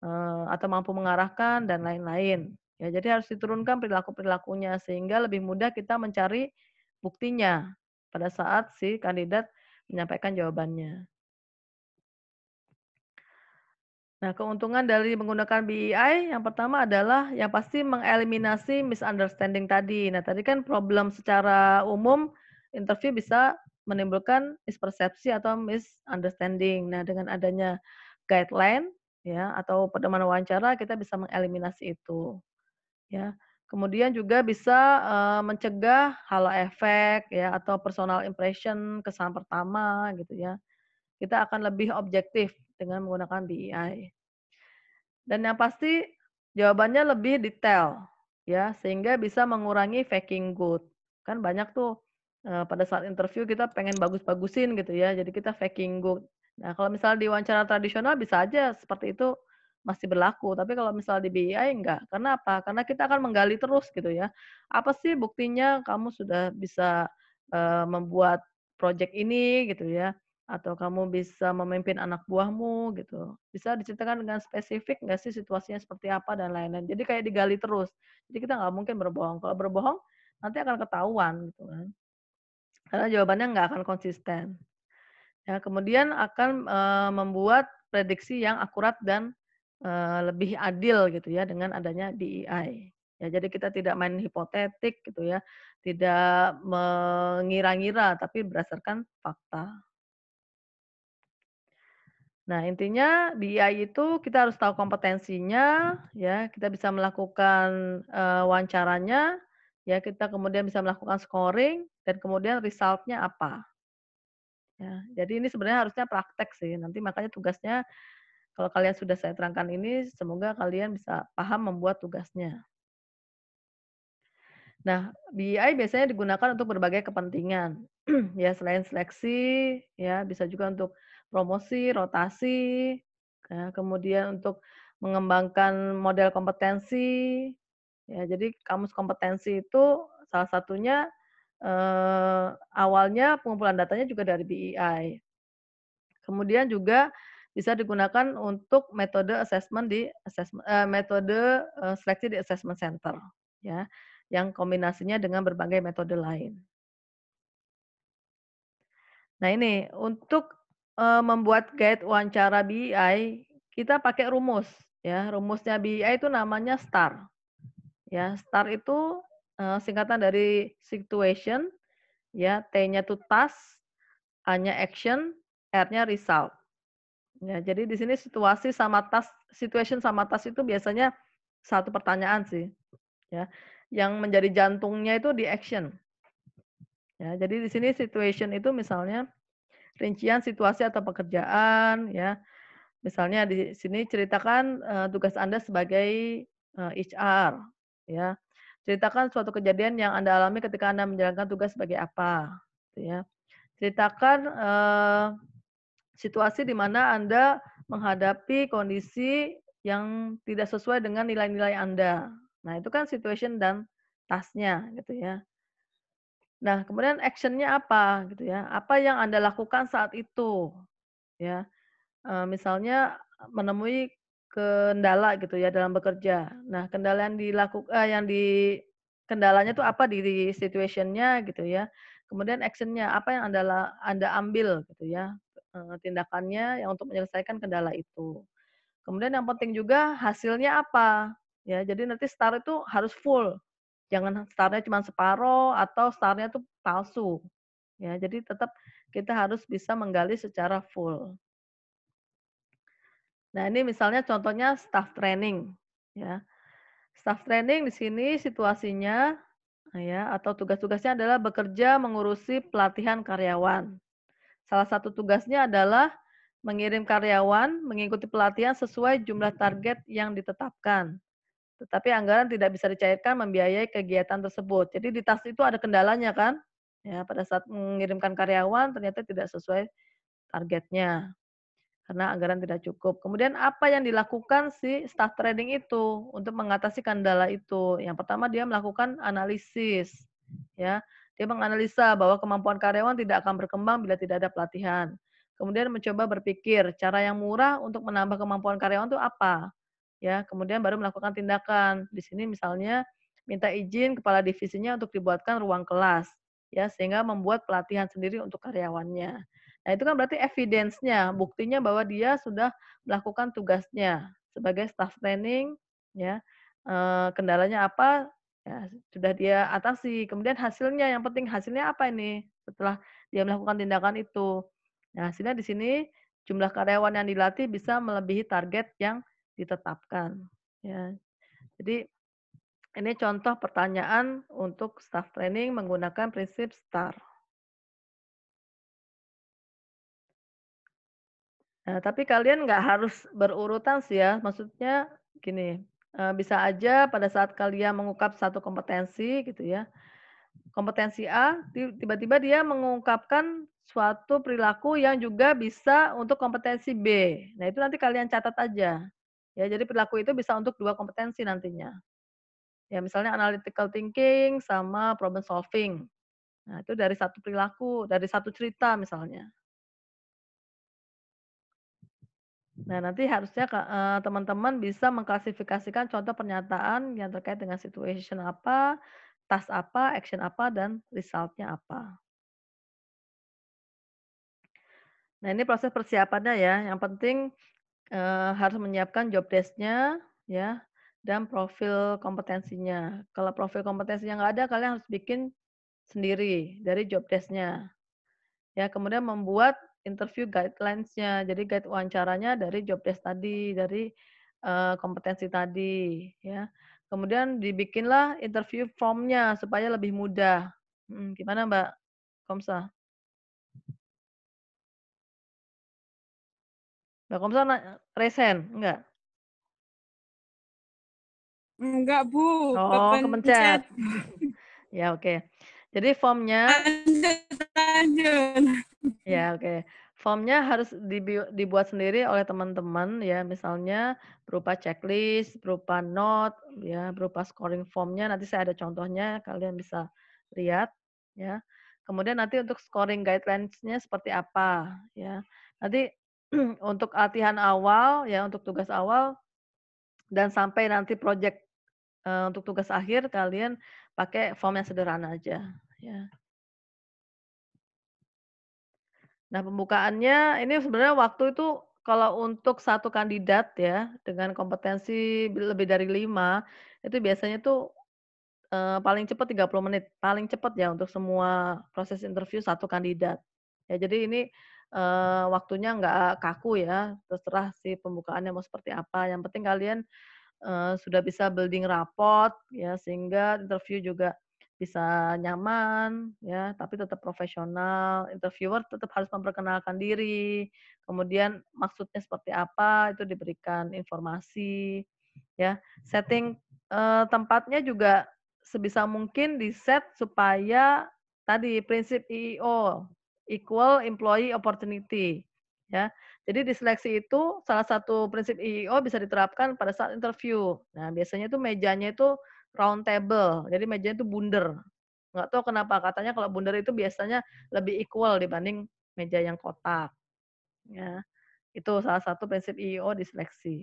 eh, atau mampu mengarahkan, dan lain-lain. Ya, jadi harus diturunkan perilaku-perilakunya, sehingga lebih mudah kita mencari buktinya pada saat si kandidat menyampaikan jawabannya. Nah, keuntungan dari menggunakan BEI yang pertama adalah yang pasti mengeliminasi misunderstanding tadi. Nah, tadi kan problem secara umum interview bisa menimbulkan mispersepsi atau misunderstanding. Nah, dengan adanya guideline ya atau pedoman wawancara kita bisa mengeliminasi itu. Ya. Kemudian juga bisa uh, mencegah halo efek ya atau personal impression kesan pertama gitu ya. Kita akan lebih objektif dengan menggunakan BEI. Dan yang pasti jawabannya lebih detail ya, sehingga bisa mengurangi faking good. Kan banyak tuh eh, pada saat interview kita pengen bagus-bagusin gitu ya, jadi kita faking good. Nah, kalau misalnya di wawancara tradisional bisa aja seperti itu masih berlaku, tapi kalau misalnya di BEI enggak. Karena apa? Karena kita akan menggali terus gitu ya. Apa sih buktinya kamu sudah bisa uh, membuat project ini gitu ya atau kamu bisa memimpin anak buahmu gitu. Bisa diceritakan dengan spesifik nggak sih situasinya seperti apa dan lain-lain. Jadi kayak digali terus. Jadi kita nggak mungkin berbohong. Kalau berbohong nanti akan ketahuan gitu kan. Karena jawabannya nggak akan konsisten. Ya, kemudian akan, eee, membuat prediksi yang akurat dan, eee, lebih adil gitu ya dengan adanya BEI. Ya, jadi kita tidak main hipotetik gitu ya, tidak mengira-ngira, tapi berdasarkan fakta. Nah, intinya BEI itu kita harus tahu kompetensinya, ya, kita bisa melakukan, eee, wawancaranya, ya, kita kemudian bisa melakukan scoring, dan kemudian result-nya apa. Ya, jadi ini sebenarnya harusnya praktek sih, nanti makanya tugasnya kalau kalian sudah saya terangkan ini, semoga kalian bisa paham membuat tugasnya. Nah, BEI biasanya digunakan untuk berbagai kepentingan. Ya, selain seleksi, ya, bisa juga untuk promosi, rotasi, ya, kemudian untuk mengembangkan model kompetensi. Ya, jadi kamus kompetensi itu salah satunya, eee, awalnya pengumpulan datanya juga dari BEI. Kemudian juga bisa digunakan untuk metode assessment di assessme eee, metode, eee, seleksi di assessment center, ya, yang kombinasinya dengan berbagai metode lain. Nah ini, untuk, eee, membuat guide wawancara BEI, kita pakai rumus, ya. Rumusnya BEI itu namanya STAR. Ya, STAR itu, eee, singkatan dari situation, ya, T-nya itu task, A-nya action, R-nya result. Ya, jadi di sini situasi sama task situation sama task itu biasanya satu pertanyaan sih, ya. Yang menjadi jantungnya itu di action. Ya, jadi di sini situation itu misalnya rincian situasi atau pekerjaan, ya. Misalnya di sini ceritakan, eee, tugas Anda sebagai, eee, HR, ya. Ceritakan suatu kejadian yang Anda alami ketika Anda menjalankan tugas sebagai apa, gitu ya. Ceritakan, eee, situasi di mana Anda menghadapi kondisi yang tidak sesuai dengan nilai-nilai Anda. Nah, itu kan situation dan task-nya, gitu ya. Nah, kemudian action-nya apa gitu ya, apa yang Anda lakukan saat itu, ya. Eee, misalnya menemui kendala gitu ya dalam bekerja. Nah, kendala yang dilaku eee, yang di kendalanya itu apa di di situation-nya gitu ya. Kemudian action-nya, apa yang Anda Anda ambil gitu ya, eee, tindakannya yang untuk menyelesaikan kendala itu. Kemudian yang penting juga hasilnya apa, ya. Jadi nanti STAR itu harus full. Jangan STAR-nya cuman separoh atau STAR-nya tuh palsu. Ya, jadi tetap kita harus bisa menggali secara full. Nah, ini misalnya contohnya staff training, ya. Staff training di sini situasinya, ya, atau tugas-tugasnya adalah bekerja mengurusi pelatihan karyawan. Salah satu tugasnya adalah mengirim karyawan mengikuti pelatihan sesuai jumlah target yang ditetapkan. Tetapi anggaran tidak bisa dicairkan membiayai kegiatan tersebut. Jadi di tas itu ada kendalanya kan, ya pada saat mengirimkan karyawan ternyata tidak sesuai targetnya, karena anggaran tidak cukup. Kemudian apa yang dilakukan si staff training itu untuk mengatasi kendala itu? Yang pertama dia melakukan analisis, ya. Dia menganalisa bahwa kemampuan karyawan tidak akan berkembang bila tidak ada pelatihan. Kemudian mencoba berpikir cara yang murah untuk menambah kemampuan karyawan itu apa? Ya, kemudian baru melakukan tindakan. Di sini misalnya minta izin kepala divisinya untuk dibuatkan ruang kelas, ya, sehingga membuat pelatihan sendiri untuk karyawannya. Nah, itu kan berarti evidence-nya, buktinya bahwa dia sudah melakukan tugasnya sebagai staff training, ya, eee, kendalanya apa, ya sudah dia atasi. Kemudian hasilnya, yang penting hasilnya apa ini setelah dia melakukan tindakan itu. Nah, hasilnya di sini jumlah karyawan yang dilatih bisa melebihi target yang ditetapkan, ya. Jadi ini contoh pertanyaan untuk staff training menggunakan prinsip STAR. Nah, tapi kalian nggak harus berurutan sih ya, maksudnya gini, bisa aja pada saat kalian mengungkap satu kompetensi gitu ya, kompetensi A ti tiba-tiba dia mengungkapkan suatu perilaku yang juga bisa untuk kompetensi B. Nah, itu nanti kalian catat aja. Ya, jadi perilaku itu bisa untuk 2 kompetensi nantinya. Ya, misalnya analytical thinking sama problem solving. Nah, itu dari satu perilaku, dari satu cerita misalnya. Nah, nanti harusnya eee, teman-teman bisa mengklasifikasikan contoh pernyataan yang terkait dengan situation apa, task apa, action apa, dan result-nya apa. Nah, ini proses persiapannya ya. Yang penting, eee, harus menyiapkan job desk-nya ya, dan profil kompetensinya. Kalau profil kompetensinya nggak ada, kalian harus bikin sendiri dari job desk-nya. Ya, kemudian membuat interview guidelines-nya. Jadi guide wawancaranya dari job desk tadi, dari, eee, kompetensi tadi, ya. Kemudian dibikinlah interview form-nya supaya lebih mudah. Mhm, gimana Mbak Komsa? Mbak Komsa na resign? Enggak? Enggak, Bu, Oh, kepencet. kepencet. Ya, oke. Jadi formnya ya, oke. Formnya harus dibuat sendiri oleh teman-teman ya, misalnya berupa checklist, berupa note, ya, berupa scoring form-nya, nanti saya ada contohnya, kalian bisa lihat, ya. Kemudian nanti untuk scoring guidelines-nya seperti apa, ya. Nanti untuk latihan awal, ya, untuk tugas awal dan sampai nanti project, eee, untuk tugas akhir kalian pakai form yang sederhana aja, ya. Nah, pembukaannya ini sebenarnya waktu itu kalau untuk satu kandidat ya, dengan kompetensi lebih dari 5, itu biasanya tuh, eee, paling cepat 30 menit, paling cepat ya untuk semua proses interview satu kandidat. Ya, jadi ini, eee, waktunya nggak kaku ya, terserah si pembukaannya mau seperti apa, yang penting kalian, eee, sudah bisa building rapport ya, sehingga interview juga bisa nyaman ya, tapi tetap profesional, interviewer tetap harus memperkenalkan diri, kemudian maksudnya seperti apa, itu diberikan informasi, ya. Setting, eee, tempatnya juga sebisa mungkin di-set supaya tadi prinsip EEO, Equal Employee Opportunity, ya. Jadi di seleksi itu salah satu prinsip EEO bisa diterapkan pada saat interview. Nah, biasanya tuh mejanya itu round table, jadi mejanya itu bundar. Nggak tahu kenapa, katanya kalau bundar itu biasanya lebih equal dibanding meja yang kotak, ya. Itu salah satu prinsip EEO di seleksi.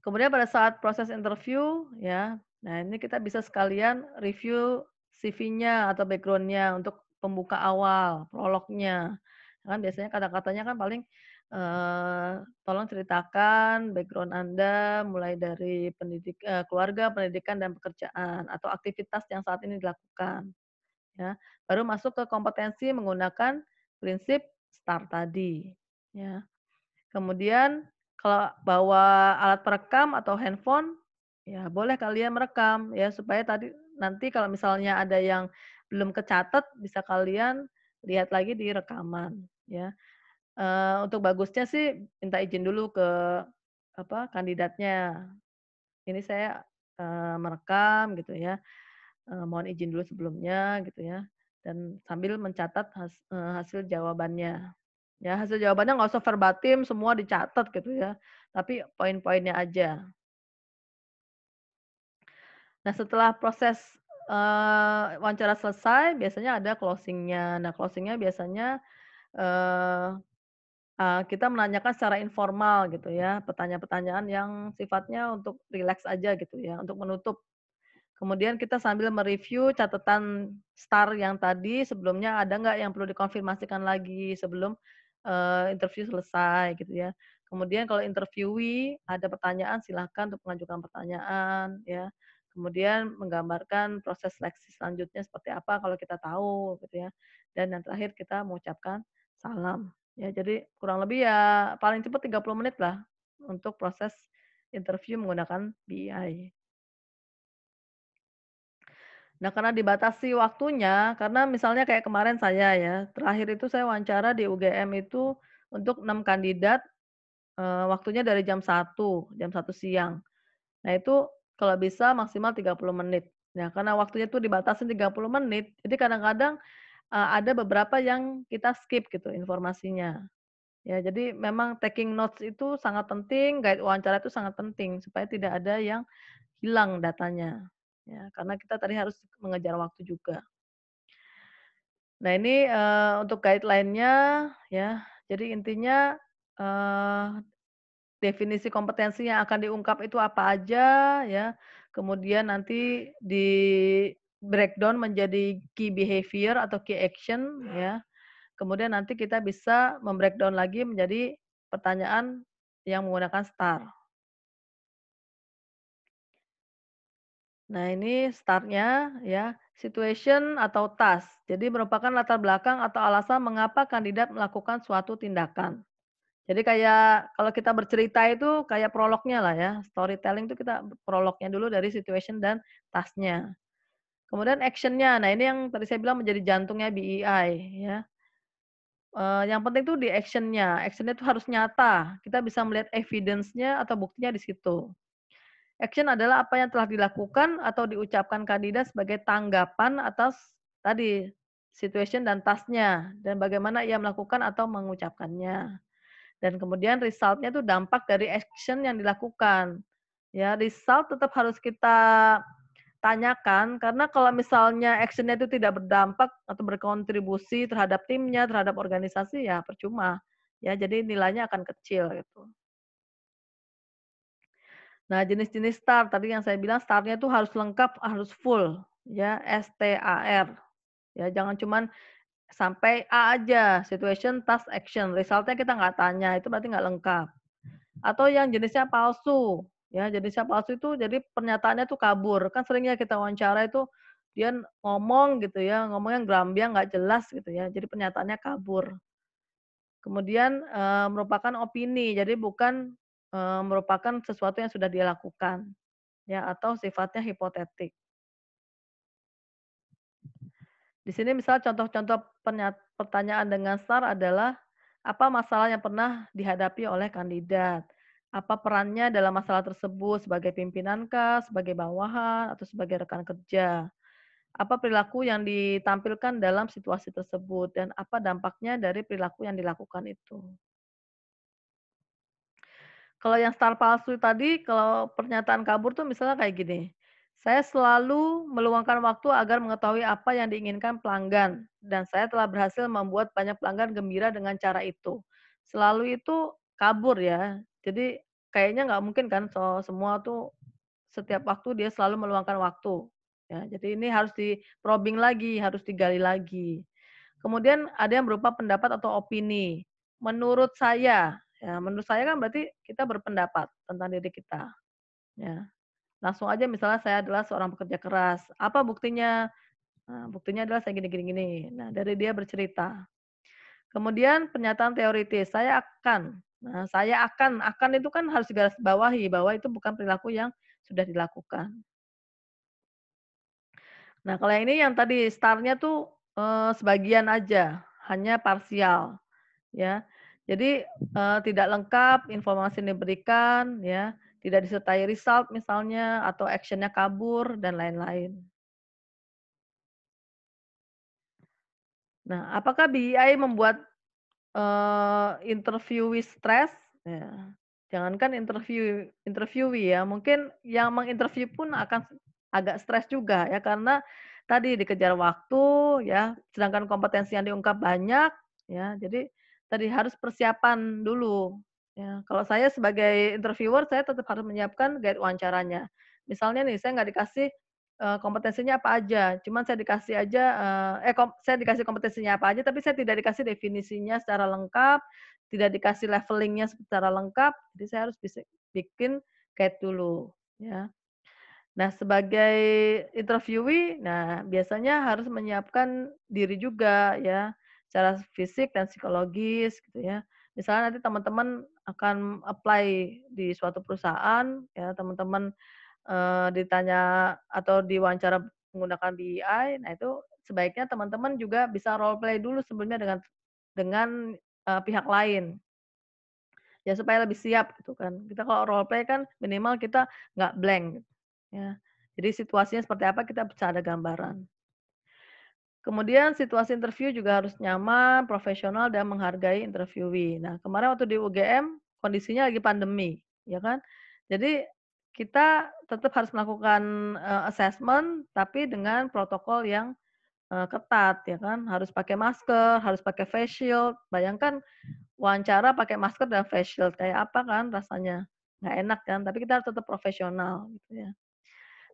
Kemudian pada saat proses interview ya, nah ini kita bisa sekalian review CV-nya atau background-nya untuk pembuka awal, prolognya. Kan biasanya kata-katanya kan paling, eee, tolong ceritakan background Anda mulai dari pendidik eee, keluarga, pendidikan, dan pekerjaan, atau aktivitas yang saat ini dilakukan, ya. Baru masuk ke kompetensi menggunakan prinsip STAR tadi, ya. Kemudian kalau bawa alat perekam atau handphone, ya boleh kalian merekam ya, supaya tadi nanti kalau misalnya ada yang belum kecatat, bisa kalian lihat lagi di rekaman, ya. Eee, untuk bagusnya sih minta izin dulu ke apa, kandidatnya. Ini saya, eee, merekam gitu ya, eee, mohon izin dulu sebelumnya gitu ya, dan sambil mencatat has eee, hasil jawabannya. Ya hasil jawabannya nggak usah verbatim semua dicatat gitu ya, tapi poin-poinnya aja. Nah, setelah proses, wawancara selesai, biasanya ada closing-nya. Nah, closing-nya biasanya, eee eee, kita menanyakan secara informal gitu ya, pertanyaan-pertanyaan yang sifatnya untuk rileks aja gitu ya, untuk menutup. Kemudian kita sambil mereview catatan STAR yang tadi sebelumnya ada nggak yang perlu dikonfirmasikan lagi sebelum, eee, interview selesai gitu ya. Kemudian kalau interviewee ada pertanyaan silahkan untuk mengajukan pertanyaan ya. Kemudian menggambarkan proses seleksi selanjutnya seperti apa kalau kita tahu gitu ya. Dan yang terakhir kita mengucapkan salam. Ya jadi kurang lebih ya paling cepat 30 menit lah untuk proses interview menggunakan BI. Nah, karena dibatasi waktunya, karena misalnya kayak kemarin saya ya, terakhir itu saya wawancara di UGM itu untuk 6 kandidat, eee, waktunya dari jam 1, jam 1 siang. Nah, itu kalau bisa maksimal 30 menit. Nah, karena waktunya itu dibatasi 30 menit, jadi kadang-kadang, eee, ada beberapa yang kita skip gitu informasinya. Ya, jadi memang taking notes itu sangat penting, guide wawancara itu sangat penting supaya tidak ada yang hilang datanya. Ya, karena kita tadi harus mengejar waktu juga. Nah ini, eee, untuk guideline-nya ya, jadi intinya, eee, definisi kompetensi yang akan diungkap itu apa aja ya, kemudian nanti di-breakdown menjadi key behavior atau key action ya, kemudian nanti kita bisa membreakdown lagi menjadi pertanyaan yang menggunakan STAR. Nah, ini startnya ya, situation atau task. Jadi merupakan latar belakang atau alasan mengapa kandidat melakukan suatu tindakan. Jadi kayak kalau kita bercerita itu kayak prolognya lah ya, storytelling itu kita prolognya dulu dari situation dan tasknya. Kemudian actionnya, nah ini yang tadi saya bilang menjadi jantungnya BEI ya. Uh, yang penting tuh di actionnya, actionnya itu harus nyata. Kita bisa melihat evidence-nya atau buktinya di situ. Action adalah apa yang telah dilakukan atau diucapkan kandidat sebagai tanggapan atas tadi situation dan tasknya dan bagaimana ia melakukan atau mengucapkannya. Dan kemudian resultnya itu dampak dari action yang dilakukan. Ya, result tetap harus kita tanyakan karena kalau misalnya actionnya itu tidak berdampak atau berkontribusi terhadap timnya, terhadap organisasi ya percuma. Ya, jadi nilainya akan kecil gitu. Nah, jenis-jenis star tadi yang saya bilang startnya itu harus lengkap, harus full, ya S T A R. Ya, jangan cuman sampai A aja, situation, task, action. Resultnya kita nggak tanya, itu berarti nggak lengkap. Atau yang jenisnya palsu, ya jenisnya palsu itu jadi pernyataannya tuh kabur. Kan seringnya kita wawancara itu dia ngomong gitu ya, ngomongnya gerambiang nggak jelas gitu ya, jadi pernyataannya kabur. Kemudian e, merupakan opini, jadi bukan uh, merupakan sesuatu yang sudah dia lakukan, ya atau sifatnya hipotetik. Di sini misal contoh-contoh pertanyaan dengan STAR adalah apa masalah yang pernah dihadapi oleh kandidat? Apa perannya dalam masalah tersebut sebagai pimpinan kah, sebagai bawahan, atau sebagai rekan kerja? Apa perilaku yang ditampilkan dalam situasi tersebut dan apa dampaknya dari perilaku yang dilakukan itu? Kalau yang star palsu tadi, kalau pernyataan kabur tuh misalnya kayak gini. Saya selalu meluangkan waktu agar mengetahui apa yang diinginkan pelanggan dan saya telah berhasil membuat banyak pelanggan gembira dengan cara itu. Selalu itu kabur ya. Jadi kayaknya nggak mungkin kan so, semua tuh setiap waktu dia selalu meluangkan waktu. Ya, jadi ini harus di probing lagi, harus digali lagi. Kemudian ada yang berupa pendapat atau opini. Menurut saya, Ya, menurut saya kan berarti kita berpendapat tentang diri kita. Ya. Langsung aja misalnya saya adalah seorang pekerja keras. Apa buktinya? Nah, buktinya adalah saya gini-gini gini. Nah, dari dia bercerita. Kemudian pernyataan teoritis, saya akan. Nah, saya akan, akan itu kan harus digaris bawahi bahwa itu bukan perilaku yang sudah dilakukan. Nah, kalau yang ini yang tadi startnya tuh eh, sebagian aja, hanya parsial, ya. Jadi uh, tidak lengkap informasi yang diberikan, ya, tidak disertai result misalnya atau actionnya kabur dan lain-lain. Nah, apakah BI membuat uh, interviewee stres? Ya. Jangankan interview interviewee ya, mungkin yang menginterview pun akan agak stres juga ya karena tadi dikejar waktu ya, sedangkan kompetensi yang diungkap banyak ya. Jadi tadi harus persiapan dulu. Ya, kalau saya sebagai interviewer, saya tetap harus menyiapkan guide wawancaranya. Misalnya nih, saya nggak dikasih uh, kompetensinya apa aja, cuman saya dikasih aja, uh, eh kom saya dikasih kompetensinya apa aja, tapi saya tidak dikasih definisinya secara lengkap, tidak dikasih levelingnya secara lengkap, jadi saya harus bisa bikin guide dulu, ya. Nah, sebagai interviewee, nah biasanya harus menyiapkan diri juga ya secara fisik dan psikologis gitu ya. Misalnya nanti teman-teman akan apply di suatu perusahaan ya, teman-teman uh, ditanya atau diwawancara menggunakan BI, nah itu sebaiknya teman-teman juga bisa role play dulu sebelumnya dengan dengan uh, pihak lain. Ya supaya lebih siap gitu kan. Kita kalau role play kan minimal kita nggak blank ya. Jadi situasinya seperti apa kita bisa ada gambaran. Kemudian situasi interview juga harus nyaman, profesional, dan menghargai interviewee. Nah, kemarin waktu di UGM, kondisinya lagi pandemi, ya kan? Jadi, kita tetap harus melakukan uh, assessment, tapi dengan protokol yang uh, ketat, ya kan? Harus pakai masker, harus pakai face shield. Bayangkan wawancara pakai masker dan face shield, kayak apa kan rasanya? Nggak enak kan? Tapi kita harus tetap profesional, gitu ya.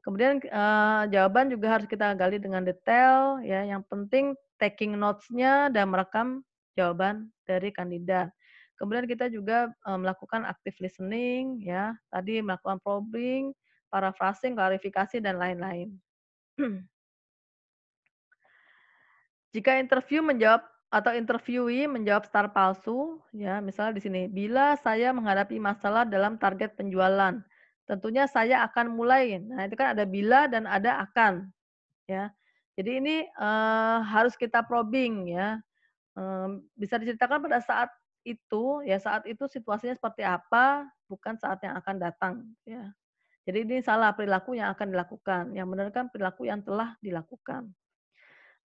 Kemudian uh, jawaban juga harus kita gali dengan detail ya. Yang penting taking notes-nya dan merekam jawaban dari kandidat. Kemudian kita juga melakukan active listening, ya, tadi melakukan probing, paraphrasing, klarifikasi dan lain-lain. Jika interview menjawab atau interviewee menjawab star palsu, ya, misalnya di sini, bila saya menghadapi masalah dalam target penjualan, tentunya saya akan mulai. Nah, itu kan ada bila dan ada akan, ya. Jadi ini uh, harus kita probing, ya. Um, bisa diceritakan pada saat itu, ya saat itu situasinya seperti apa, bukan saat yang akan datang, ya. Jadi ini salah perilaku yang akan dilakukan, yang benar kan perilaku yang telah dilakukan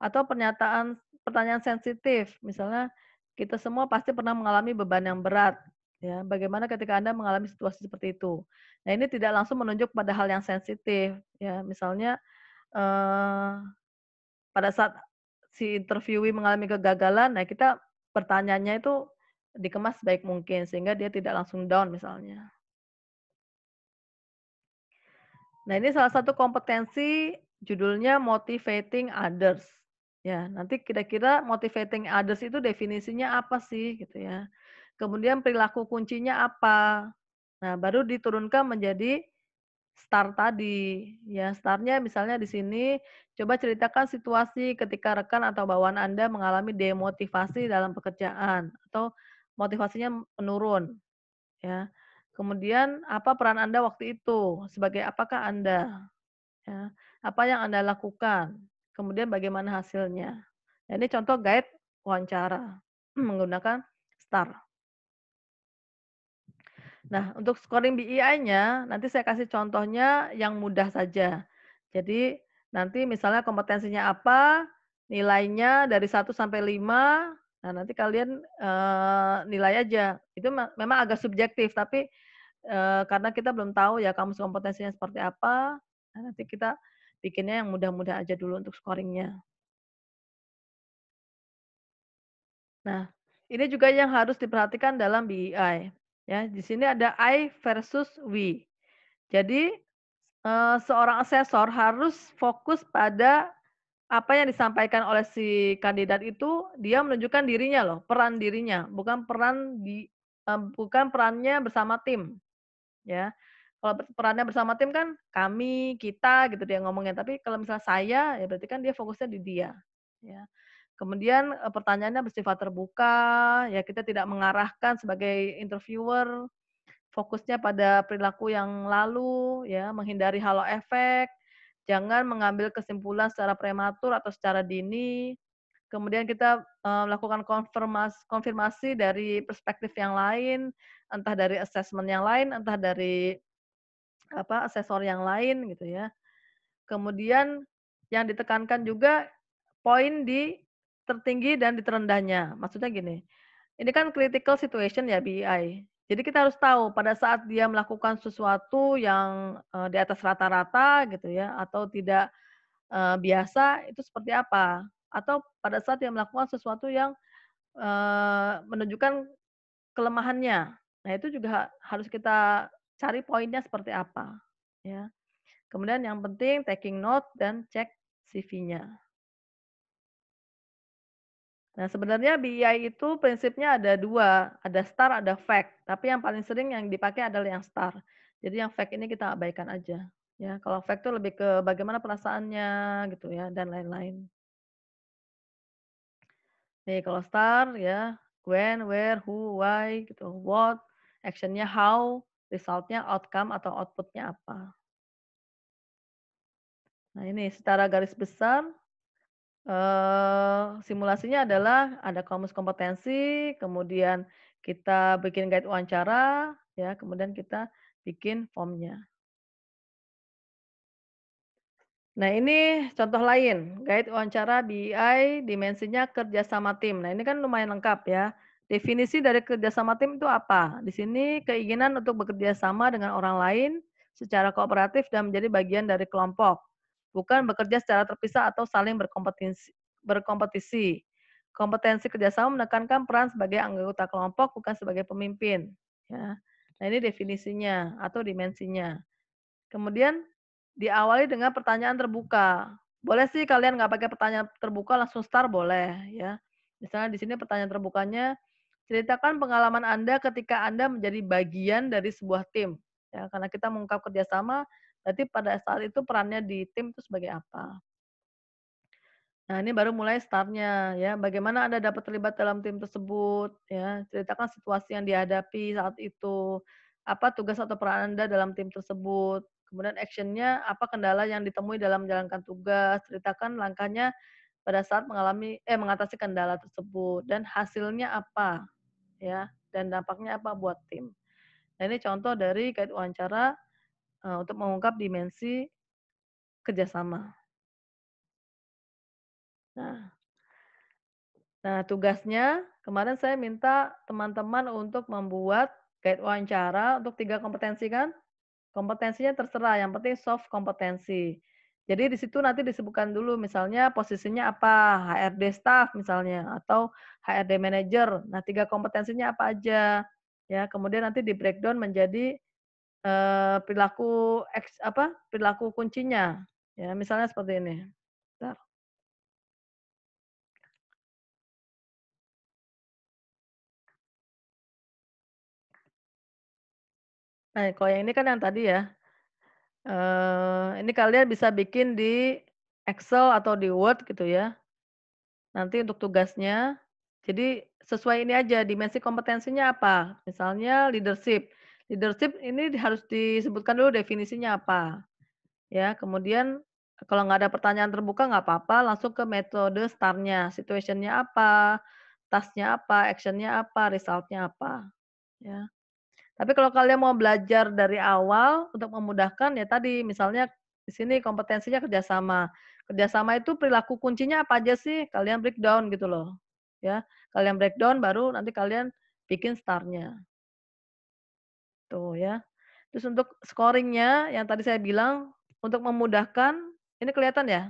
atau pernyataan pertanyaan sensitif, misalnya kita semua pasti pernah mengalami beban yang berat, ya. Bagaimana ketika Anda mengalami situasi seperti itu? Nah, ini tidak langsung menunjuk pada hal yang sensitif, ya. Misalnya eh, pada saat si interviewee mengalami kegagalan, nah kita pertanyaannya itu dikemas baik mungkin sehingga dia tidak langsung down misalnya. Nah, ini salah satu kompetensi judulnya motivating others. Ya, nanti kira-kira motivating others itu definisinya apa sih gitu ya. Kemudian perilaku kuncinya apa? Nah, baru diturunkan menjadi star tadi. Ya, startnya misalnya di sini coba ceritakan situasi ketika rekan atau bawahan Anda mengalami demotivasi dalam pekerjaan atau motivasinya menurun. Ya. Kemudian apa peran Anda waktu itu? Sebagai apakah Anda? Ya. Apa yang Anda lakukan? kemudian bagaimana hasilnya. Nah, ini contoh guide wawancara menggunakan STAR. Nah, untuk scoring BEI-nya, nanti saya kasih contohnya yang mudah saja. Jadi, nanti misalnya kompetensinya apa, nilainya dari 1 sampai 5, nah nanti kalian e, nilai aja. Itu memang agak subjektif, tapi e, karena kita belum tahu ya kamus kompetensinya seperti apa, nah nanti kita bikinnya yang mudah-mudah aja dulu untuk scoringnya. Nah, ini juga yang harus diperhatikan dalam BEI. Ya, di sini ada I versus we. Jadi eh, seorang asesor harus fokus pada apa yang disampaikan oleh si kandidat itu dia menunjukkan dirinya loh, peran dirinya, bukan peran di eh, bukan perannya bersama tim. Ya. Kalau perannya bersama tim kan kami, kita gitu dia ngomongnya. Tapi kalau misalnya saya, ya berarti kan dia fokusnya di dia. Ya. Kemudian e, pertanyaannya bersifat terbuka, ya kita tidak mengarahkan sebagai interviewer, fokusnya pada perilaku yang lalu, ya menghindari halo efek, jangan mengambil kesimpulan secara prematur atau secara dini. Kemudian kita uh, melakukan konfirmasi, konfirmasi dari perspektif yang lain, entah dari assessment yang lain, entah dari apa asesor yang lain gitu ya. Kemudian yang ditekankan juga poin di tertinggi dan di terendahnya. Maksudnya gini, ini kan critical situation ya BI. Jadi kita harus tahu pada saat dia melakukan sesuatu yang uh, di atas rata-rata gitu ya atau tidak uh, biasa itu seperti apa? Atau pada saat dia melakukan sesuatu yang uh, menunjukkan kelemahannya. Nah, itu juga harus kita cari poinnya seperti apa, ya. Kemudian yang penting taking note dan cek CV-nya. Nah, sebenarnya BEI itu prinsipnya ada dua, ada star, ada fact. Tapi yang paling sering yang dipakai adalah yang star. Jadi yang fact ini kita abaikan aja. Ya, kalau fact itu lebih ke bagaimana perasaannya gitu ya dan lain-lain. Nih, kalau star ya, when, where, who, why gitu, what, actionnya how, resultnya outcome atau outputnya apa. Nah ini secara garis besar simulasinya adalah ada kamus kompetensi, kemudian kita bikin guide wawancara, ya, kemudian kita bikin formnya. Nah ini contoh lain, guide wawancara BI dimensinya kerjasama tim. Nah ini kan lumayan lengkap ya. Definisi dari kerjasama tim itu apa? Di sini keinginan untuk bekerja sama dengan orang lain secara kooperatif dan menjadi bagian dari kelompok, bukan bekerja secara terpisah atau saling berkompetisi. berkompetisi. Kompetensi kerjasama menekankan peran sebagai anggota kelompok, bukan sebagai pemimpin. Ya. Nah ini definisinya atau dimensinya. Kemudian diawali dengan pertanyaan terbuka. Boleh sih kalian nggak pakai pertanyaan terbuka langsung start boleh ya. Misalnya di sini pertanyaan terbukanya, ceritakan pengalaman Anda ketika Anda menjadi bagian dari sebuah tim. Ya, karena kita mengungkap kerjasama, berarti pada saat itu perannya di tim itu sebagai apa. Nah, ini baru mulai startnya ya. Bagaimana Anda dapat terlibat dalam tim tersebut ya. Ceritakan situasi yang dihadapi saat itu. Apa tugas atau peran Anda dalam tim tersebut. Kemudian actionnya apa kendala yang ditemui dalam menjalankan tugas. Ceritakan langkahnya pada saat mengalami eh mengatasi kendala tersebut dan hasilnya apa ya dan dampaknya apa buat tim. Nah, ini contoh dari kait wawancara uh, untuk mengungkap dimensi kerjasama. Nah, nah tugasnya kemarin saya minta teman-teman untuk membuat guide wawancara untuk tiga kompetensi kan? Kompetensinya terserah, yang penting soft kompetensi. Jadi di situ nanti disebutkan dulu misalnya posisinya apa, HRD staff misalnya atau HRD manager. Nah, tiga kompetensinya apa aja. Ya, kemudian nanti di breakdown menjadi eh, perilaku apa? perilaku kuncinya. Ya, misalnya seperti ini. Nah, kalau yang ini kan yang tadi ya. Uh, ini kalian bisa bikin di Excel atau di Word gitu ya. Nanti untuk tugasnya, jadi sesuai ini aja, dimensi kompetensinya apa. Misalnya leadership. Leadership ini harus disebutkan dulu definisinya apa. Ya, kemudian kalau nggak ada pertanyaan terbuka nggak apa-apa, langsung ke metode startnya, situationnya apa, tasknya apa, actionnya apa, resultnya apa. Ya. Tapi kalau kalian mau belajar dari awal untuk memudahkan ya tadi misalnya di sini kompetensinya kerjasama. Kerjasama itu perilaku kuncinya apa aja sih? Kalian breakdown gitu loh. Ya, kalian breakdown baru nanti kalian bikin startnya. Tuh ya. Terus untuk scoringnya yang tadi saya bilang untuk memudahkan ini kelihatan ya?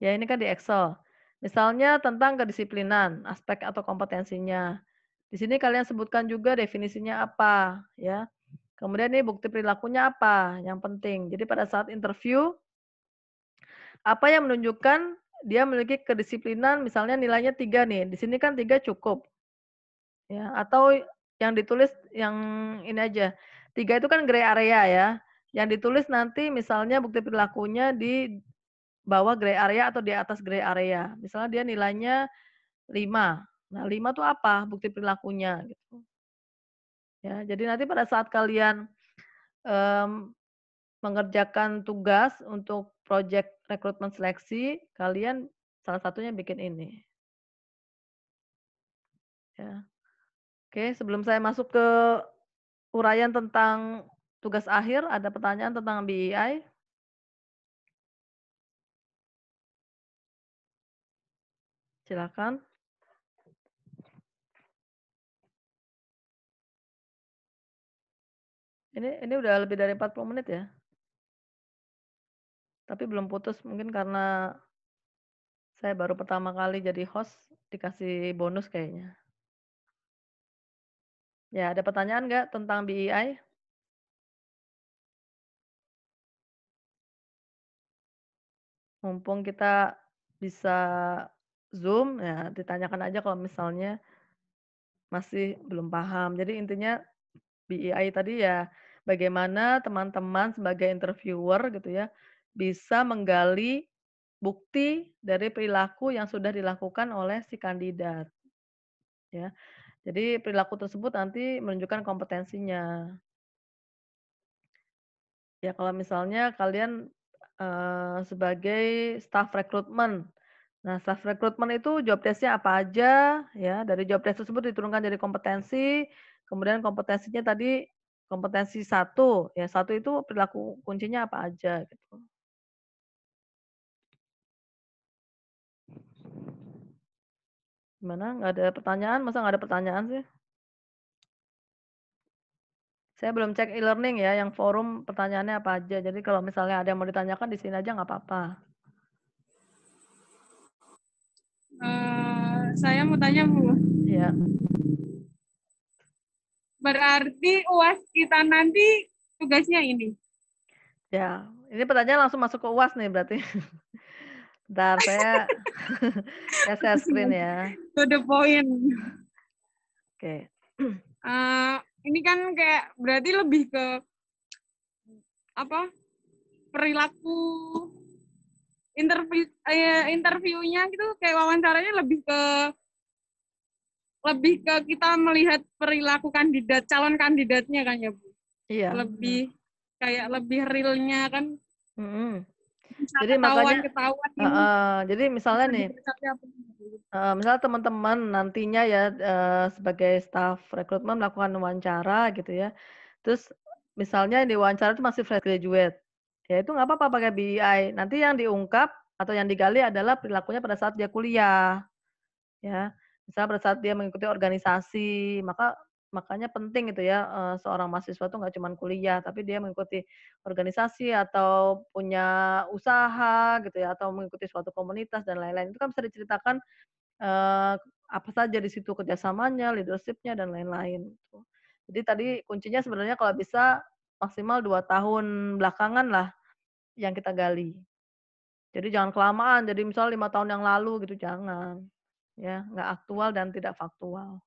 Ya ini kan di Excel. Misalnya tentang kedisiplinan, aspek atau kompetensinya. Di sini kalian sebutkan juga definisinya apa, ya. Kemudian ini bukti perilakunya apa, yang penting. Jadi pada saat interview, apa yang menunjukkan dia memiliki kedisiplinan, misalnya nilainya tiga nih. Di sini kan tiga cukup, ya. Atau yang ditulis yang ini aja. Tiga itu kan gray area ya. Yang ditulis nanti misalnya bukti perilakunya di bawah gray area atau di atas gray area. Misalnya dia nilainya 5. Nah, lima itu apa bukti perilakunya gitu. Ya, jadi nanti pada saat kalian um, mengerjakan tugas untuk proyek rekrutmen seleksi, kalian salah satunya bikin ini. Ya. Oke, sebelum saya masuk ke uraian tentang tugas akhir, ada pertanyaan tentang BEI? Silakan. Ini ini udah lebih dari 40 menit ya? Tapi belum putus, mungkin karena saya baru pertama kali jadi host, dikasih bonus kayaknya. Ya, ada pertanyaan nggak tentang BEI? Mumpung kita bisa Zoom, ya ditanyakan aja kalau misalnya masih belum paham. Jadi intinya BEI tadi ya bagaimana teman-teman sebagai interviewer gitu ya, bisa menggali bukti dari perilaku yang sudah dilakukan oleh si kandidat. Ya. Jadi perilaku tersebut nanti menunjukkan kompetensinya. Ya kalau misalnya kalian uh, sebagai staff rekrutmen. Nah, staff rekrutmen itu job desk-nya apa aja ya. Dari job desk tersebut diturunkan jadi kompetensi, kemudian kompetensinya tadi Kompetensi satu, ya satu itu perilaku kuncinya apa aja gitu. Gimana? Nggak ada pertanyaan? Masa nggak ada pertanyaan sih? Saya belum cek e-learning ya, yang forum pertanyaannya apa aja. Jadi kalau misalnya ada yang mau ditanyakan di sini aja nggak apa-apa. Uh, saya mau tanya Bu. Ya. Berarti UAS kita nanti tugasnya ini. Ya, ini pertanyaan langsung masuk ke UAS nih berarti. Bentar, saya saya share screen ya. To the point. Oke. Eh, ini kan kayak berarti lebih ke apa perilaku interview eh, interviewnya gitu kayak wawancaranya lebih ke lebih ke kita melihat perilaku kandidat calon kandidatnya kan ya bu Iya. lebih kayak lebih realnya kan Mm-mm. bisa Jadi ketahuan makanya- ketahuan Eh, eh, jadi misalnya nih. Eh, misalnya teman-teman nantinya ya eh, sebagai staf rekrutmen melakukan wawancara gitu ya. Terus misalnya yang diwawancara itu masih fresh graduate. Ya itu nggak apa-apa pakai BEI. Nanti yang diungkap atau yang digali adalah perilakunya pada saat dia kuliah. Ya. Misalnya pada saat dia mengikuti organisasi, maka makanya penting gitu ya eh, seorang mahasiswa itu nggak cuma kuliah, tapi dia mengikuti organisasi atau punya usaha gitu ya atau mengikuti suatu komunitas dan lain-lain. Itu kan bisa diceritakan eh, apa saja di situ kerjasamanya, leadership-nya dan lain-lain. gitu. Jadi tadi kuncinya sebenarnya kalau bisa maksimal dua tahun belakangan lah yang kita gali. Jadi jangan kelamaan. Jadi misalnya lima tahun yang lalu gitu jangan, ya nggak aktual dan tidak faktual.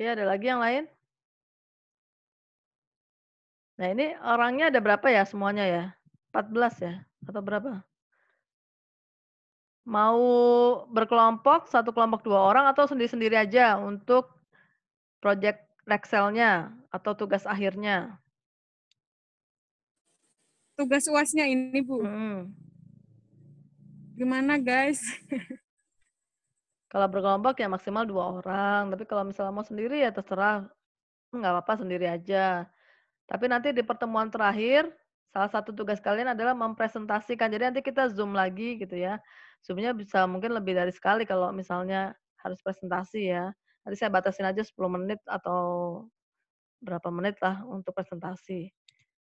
Oke, ada lagi yang lain? Nah ini orangnya ada berapa ya semuanya ya? 14 ya? Atau berapa? Mau berkelompok, satu kelompok dua orang atau sendiri-sendiri aja untuk project Excel-nya atau tugas akhirnya? tugas uasnya ini bu Mm-mm. gimana guys Kalau berkelompok ya maksimal dua orang, tapi kalau misalnya mau sendiri ya terserah, nggak apa-apa sendiri aja. Tapi nanti di pertemuan terakhir, salah satu tugas kalian adalah mempresentasikan. Jadi nanti kita zoom lagi gitu ya. Zoomnya bisa mungkin lebih dari sekali kalau misalnya harus presentasi ya. Nanti saya batasin aja 10 menit atau berapa menit lah untuk presentasi.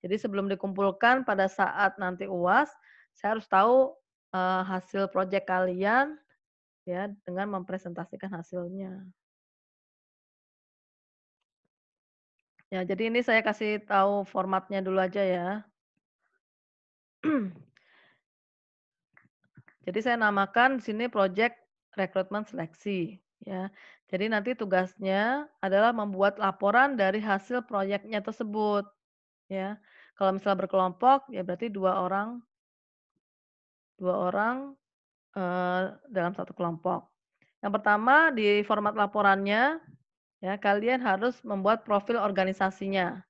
Jadi sebelum dikumpulkan pada saat nanti UAS, saya harus tahu eh, hasil proyek kalian ya dengan mempresentasikan hasilnya. Ya, jadi ini saya kasih tahu formatnya dulu aja ya. Jadi saya namakan sini project rekrutmen seleksi ya. Jadi nanti tugasnya adalah membuat laporan dari hasil proyeknya tersebut ya. Kalau misalnya berkelompok ya berarti dua orang dua orang dalam satu kelompok. Yang pertama di format laporannya ya kalian harus membuat profil organisasinya.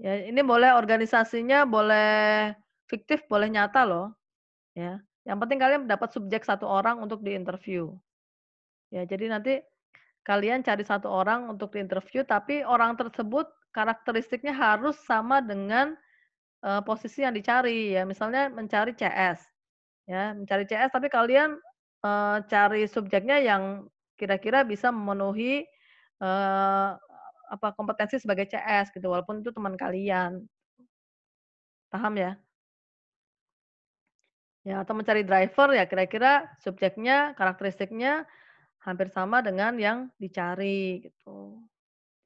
Ya, ini boleh organisasinya boleh fiktif, boleh nyata loh. Ya. Yang penting kalian dapat subjek satu orang untuk diinterview. Ya, jadi nanti kalian cari satu orang untuk diinterview tapi orang tersebut karakteristiknya harus sama dengan eh, posisi yang dicari ya. Misalnya mencari CS. Ya, mencari CS tapi kalian eh, cari subjeknya yang kira-kira bisa memenuhi eh, apa kompetensi sebagai CS gitu walaupun itu teman kalian. Paham ya? Ya, atau mencari driver ya kira-kira subjeknya, karakteristiknya hampir sama dengan yang dicari gitu.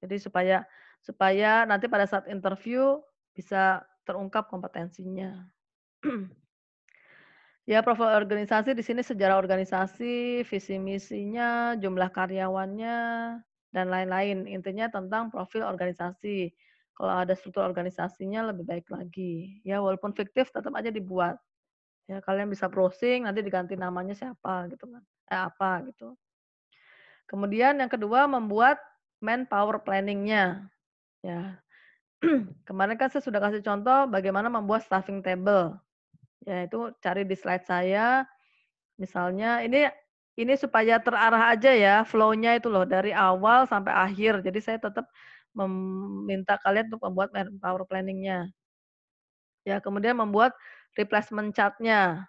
Jadi supaya supaya nanti pada saat interview bisa terungkap kompetensinya. ya, profil organisasi di sini sejarah organisasi, visi misinya, jumlah karyawannya dan lain-lain. Intinya tentang profil organisasi. Kalau ada struktur organisasinya lebih baik lagi. Ya, walaupun fiktif tetap aja dibuat. Ya, kalian bisa browsing nanti diganti namanya siapa gitu kan. Eh, apa gitu. Kemudian yang kedua membuat manpower planning-nya. Ya. Kemarin kan saya sudah kasih contoh bagaimana membuat staffing table. Ya, itu cari di slide saya. Misalnya ini ini supaya terarah aja ya flow-nya itu loh dari awal sampai akhir. Jadi saya tetap meminta kalian untuk membuat manpower planning-nya. Ya, kemudian membuat replacement chart-nya.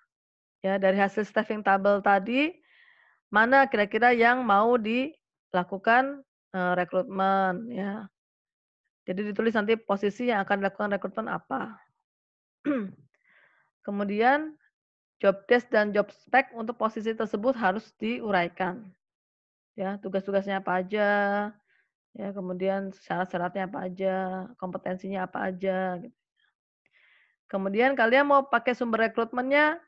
Ya, dari hasil staffing table tadi mana kira-kira yang mau dilakukan eh, rekrutmen ya. Jadi ditulis nanti posisi yang akan dilakukan rekrutmen apa. Kemudian job desk dan job spec untuk posisi tersebut harus diuraikan. Ya, tugas-tugasnya apa aja, ya, kemudian syarat-syaratnya apa aja, kompetensinya apa aja gitu. Kemudian kalian mau pakai sumber rekrutmennya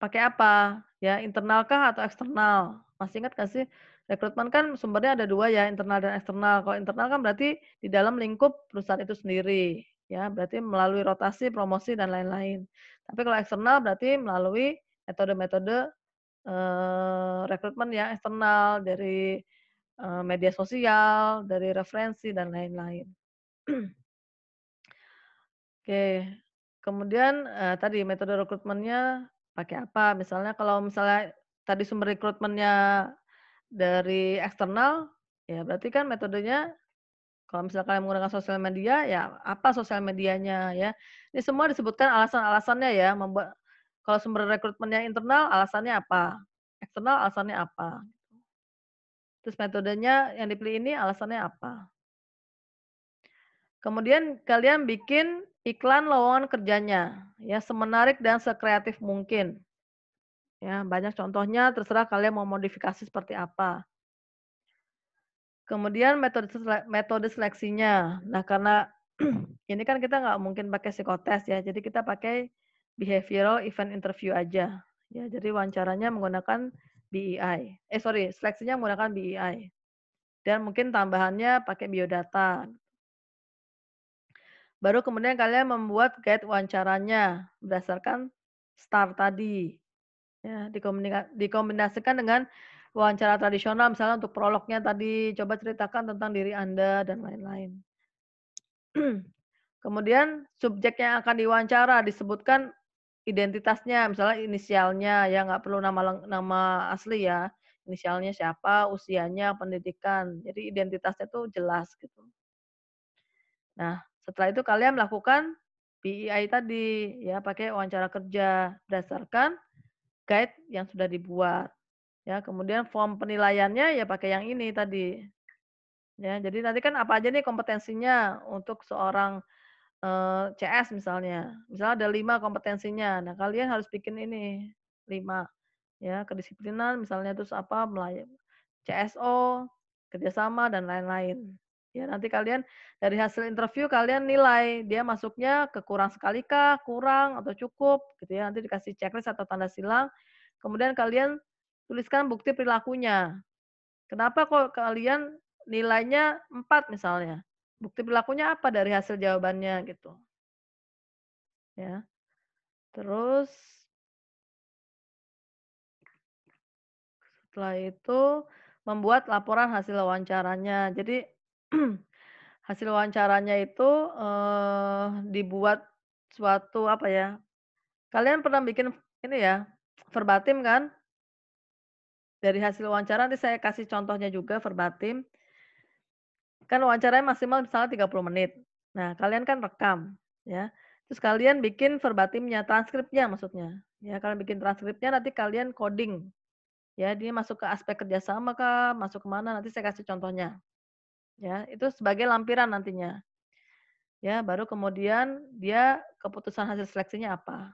pakai apa? Ya, internal kah atau eksternal? Masih ingat nggak sih? Rekrutmen kan sumbernya ada dua ya, internal dan eksternal. Kalau internal kan berarti di dalam lingkup perusahaan itu sendiri. Ya, berarti melalui rotasi, promosi, dan lain-lain. Tapi kalau eksternal berarti melalui metode-metode eh, rekrutmen yang eksternal dari eh, media sosial, dari referensi, dan lain-lain. Oke, kemudian eh, tadi metode rekrutmennya pakai apa? Misalnya kalau misalnya tadi sumber rekrutmennya dari eksternal, ya berarti kan metodenya kalau misalnya kalian menggunakan sosial media, ya apa sosial medianya ya. Ini semua disebutkan alasan-alasannya ya, membuat kalau sumber rekrutmennya internal alasannya apa? Eksternal alasannya apa? Terus metodenya yang dipilih ini alasannya apa? Kemudian kalian bikin iklan lowongan kerjanya ya semenarik dan sekreatif mungkin. Ya, banyak contohnya terserah kalian mau modifikasi seperti apa. Kemudian metode metode seleksinya. Nah, karena ini kan kita nggak mungkin pakai psikotes ya, jadi kita pakai behavioral event interview aja. Ya, jadi wawancaranya menggunakan BEI. Eh sorry, seleksinya menggunakan BEI. Dan mungkin tambahannya pakai biodata. Baru kemudian kalian membuat guide wawancaranya berdasarkan STAR tadi. Ya, dikombinasikan dengan wawancara tradisional misalnya untuk prolognya tadi coba ceritakan tentang diri Anda dan lain-lain. Kemudian subjek yang akan diwawancara disebutkan identitasnya, misalnya inisialnya ya nggak perlu nama nama asli ya. Inisialnya siapa, usianya, pendidikan. Jadi identitasnya tuh jelas gitu. Nah, setelah itu kalian melakukan PEI tadi ya pakai wawancara kerja berdasarkan guide yang sudah dibuat. Ya, kemudian form penilaiannya ya pakai yang ini tadi. Ya, jadi nanti kan apa aja nih kompetensinya untuk seorang eh, CS misalnya. Misalnya ada lima kompetensinya. Nah, kalian harus bikin ini lima. Ya, kedisiplinan misalnya terus apa melayani CSO, kerjasama dan lain-lain. Ya, nanti kalian dari hasil interview kalian nilai dia masuknya ke kurang sekali kah, kurang atau cukup gitu ya. Nanti dikasih checklist atau tanda silang. Kemudian kalian tuliskan bukti perilakunya. Kenapa kok kalian nilainya 4 misalnya? Bukti perilakunya apa dari hasil jawabannya gitu. Ya. Terus setelah itu membuat laporan hasil wawancaranya. Jadi hasil wawancaranya itu eh, dibuat suatu apa ya? Kalian pernah bikin ini ya, verbatim kan? Dari hasil wawancara nanti saya kasih contohnya juga verbatim. Kan wawancaranya maksimal misalnya 30 menit. Nah, kalian kan rekam, ya. Terus kalian bikin verbatimnya, transkripnya maksudnya. Ya, kalian bikin transkripnya nanti kalian coding. Ya, dia masuk ke aspek kerjasama kah, masuk ke mana nanti saya kasih contohnya. Ya, itu sebagai lampiran nantinya. Ya, baru kemudian dia keputusan hasil seleksinya apa.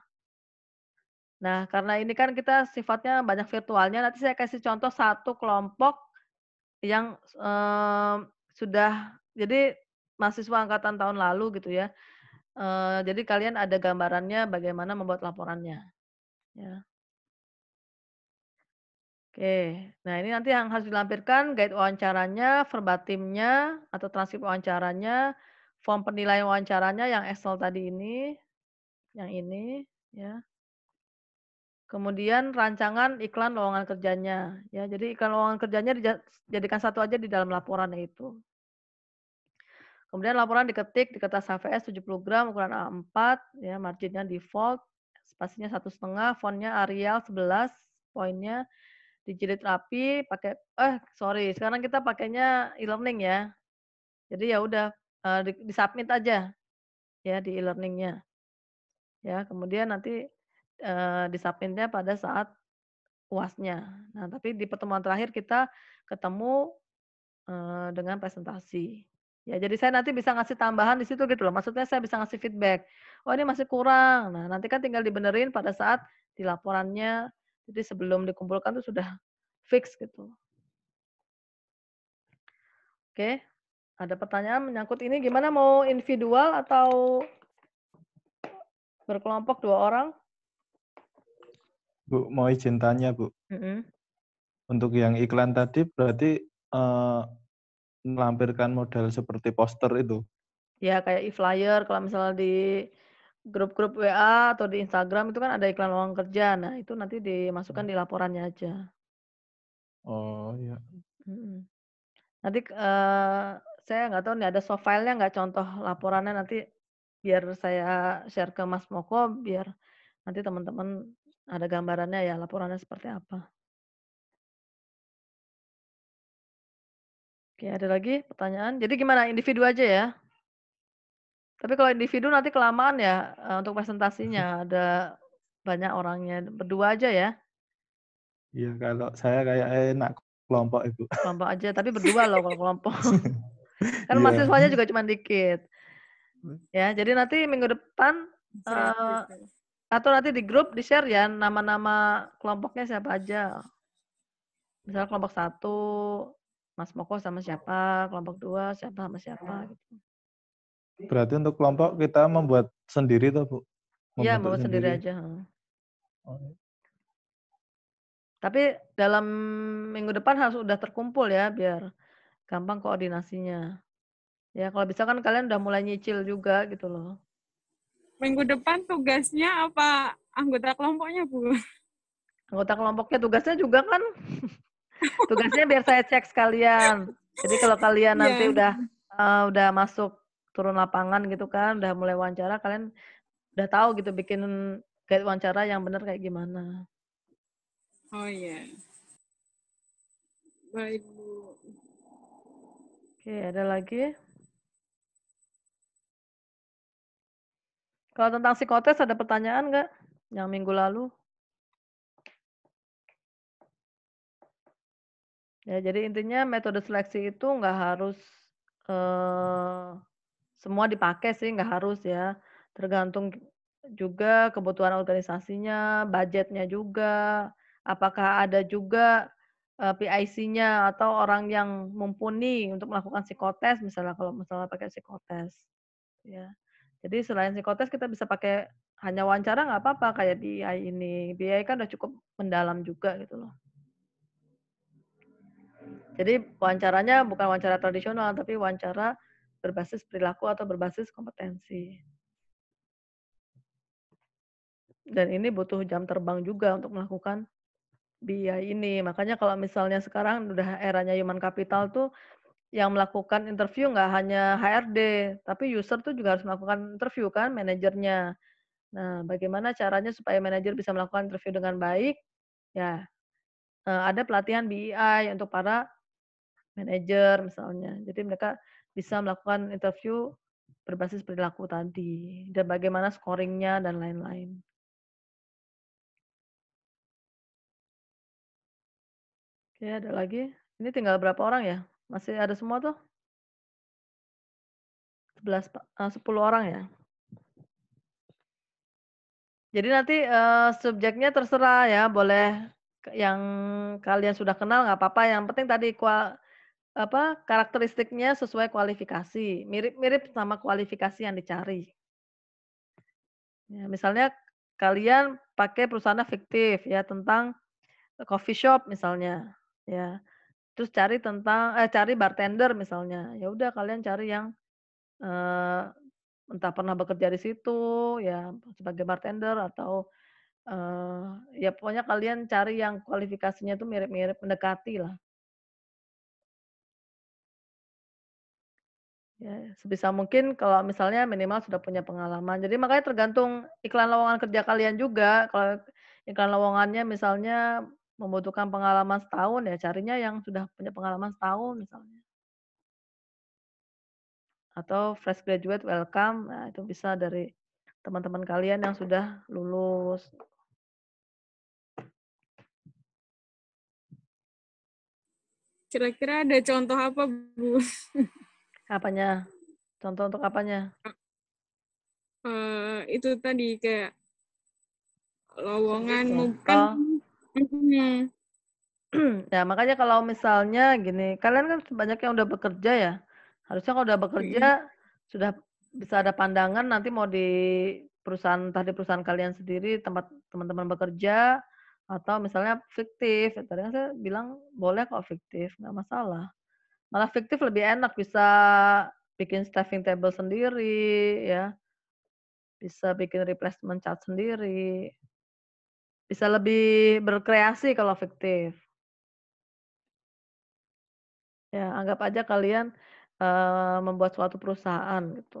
Nah, karena ini kan kita sifatnya banyak virtualnya, nanti saya kasih contoh satu kelompok yang eh, sudah jadi mahasiswa angkatan tahun lalu gitu ya. Eh, jadi kalian ada gambarannya bagaimana membuat laporannya. Ya. Oke, nah ini nanti yang harus dilampirkan guide wawancaranya, verbatimnya atau transkrip wawancaranya, form penilaian wawancaranya yang Excel tadi ini, yang ini, ya. Kemudian rancangan iklan lowongan kerjanya, ya. Jadi iklan lowongan kerjanya dijadikan satu aja di dalam laporannya itu. Kemudian laporan diketik di kertas HVS 70 gram ukuran A4, ya marginnya default, spasinya satu setengah, fontnya Arial 11, poinnya dijilid rapi pakai eh sorry sekarang kita pakainya e-learning ya. Jadi ya udah uh, di, di submit aja ya di e-learningnya. Ya, kemudian nanti uh, disubmitnya pada saat uasnya. Nah, tapi di pertemuan terakhir kita ketemu dengan presentasi. Ya, jadi saya nanti bisa ngasih tambahan di situ gitu loh. Maksudnya saya bisa ngasih feedback. Oh, ini masih kurang. Nah, nanti kan tinggal dibenerin pada saat di laporannya jadi sebelum dikumpulkan itu sudah fix gitu. Oke, ada pertanyaan menyangkut ini gimana mau individual atau Berkelompok dua orang. Bu, mau izin tanya, Bu. Mm-mm. Untuk yang iklan tadi berarti eh, melampirkan model seperti poster itu. Ya kayak e-flyer kalau misalnya di grup-grup WA atau di Instagram itu kan ada iklan lowongan kerja. Nah, itu nanti dimasukkan di laporannya aja. Oh, iya. Mm-mm. Nanti eh, saya nggak tahu nih ada soft file-nya nggak contoh laporannya nanti biar saya share ke Mas Moko biar nanti teman-teman ada gambarannya ya laporannya seperti apa. Oke, ada lagi pertanyaan? Jadi gimana individu aja ya? Tapi kalau individu nanti kelamaan ya eh, untuk presentasinya ada banyak orangnya berdua aja ya Iya, kalau saya kayak enak kelompok Ibu. kelompok aja tapi berdua loh kalau kelompok kan Iya. mahasiswanya juga cuma dikit ya jadi nanti minggu depan atau nanti di grup di share ya nama-nama kelompoknya siapa aja misalnya kelompok satu Mas Moko sama siapa kelompok dua siapa sama siapa gitu Berarti untuk kelompok kita membuat sendiri tuh, Bu? Iya Membentuk bawa sendiri aja heeh. Oh, iya. tapi dalam minggu depan harus udah terkumpul ya biar gampang koordinasinya ya kalau bisa kan kalian udah mulai nyicil juga gitu loh Minggu depan tugasnya apa anggota kelompoknya, Bu? anggota kelompoknya tugasnya juga kan tugasnya biar saya cek sekalian jadi kalau kalian nanti Iya. udah eh, udah masuk turun lapangan gitu kan udah mulai wawancara kalian udah tahu gitu bikin guide wawancara yang benar kayak gimana Oh iya. Baik, Bu. oke ada lagi kalau tentang psikotes ada pertanyaan nggak yang minggu lalu Ya, jadi intinya metode seleksi itu nggak harus eh, semua dipakai sih, nggak harus ya. Tergantung juga kebutuhan organisasinya, budgetnya juga, apakah ada juga eh, PIC-nya atau orang yang mumpuni untuk melakukan psikotes, misalnya kalau misalnya pakai psikotes, ya. Jadi selain psikotes kita bisa pakai hanya wawancara nggak apa-apa kayak BI ini. BI kan udah cukup mendalam juga gitu loh. Jadi wawancaranya bukan wawancara tradisional, tapi wawancara berbasis perilaku atau berbasis kompetensi. Dan ini butuh jam terbang juga untuk melakukan BI ini. Makanya kalau misalnya sekarang udah eranya human capital tuh yang melakukan interview nggak hanya HRD, tapi user tuh juga harus melakukan interview kan, manajernya. Nah, bagaimana caranya supaya manajer bisa melakukan interview dengan baik? Ya, eh, ada pelatihan BI untuk para manajer misalnya. Jadi mereka bisa melakukan interview berbasis perilaku tadi dan bagaimana scoringnya dan lain-lain. Oke, ada lagi? Ini tinggal berapa orang ya? Masih ada semua tuh? 11, Pak. Eh, 10 orang ya? Jadi nanti eh, subjeknya terserah ya, boleh yang kalian sudah kenal nggak apa-apa. Yang penting tadi kua- apa karakteristiknya sesuai kualifikasi, mirip-mirip sama kualifikasi yang dicari. Ya, misalnya kalian pakai perusahaan fiktif ya tentang coffee shop misalnya, ya. Terus cari tentang eh cari bartender misalnya. Ya udah kalian cari yang eh, entah pernah bekerja di situ ya sebagai bartender atau eh, ya pokoknya kalian cari yang kualifikasinya itu mirip-mirip mendekati lah. Ya, sebisa mungkin kalau misalnya minimal sudah punya pengalaman. Jadi makanya tergantung iklan lowongan kerja kalian juga. Kalau iklan lowongannya misalnya membutuhkan pengalaman setahun ya carinya yang sudah punya pengalaman setahun misalnya. Atau fresh graduate welcome, nah itu bisa dari teman-teman kalian yang sudah lulus. Kira-kira ada contoh apa, Bu? Apanya? Contoh untuk apanya? Eh, itu tadi kayak lowongan Oh. Mhm. Ya, makanya kalau misalnya gini, kalian kan banyak yang udah bekerja ya. Harusnya kalau udah bekerja sudah bisa ada pandangan nanti mau di perusahaan entah di perusahaan kalian sendiri, tempat teman-teman bekerja, atau misalnya fiktif. Tadi kan saya bilang boleh kok fiktif, nggak masalah. Malah fiktif lebih enak, bisa bikin staffing table sendiri ya. Bisa bikin replacement chart sendiri. Bisa lebih berkreasi kalau fiktif. Ya, anggap aja kalian, eee, membuat suatu perusahaan gitu.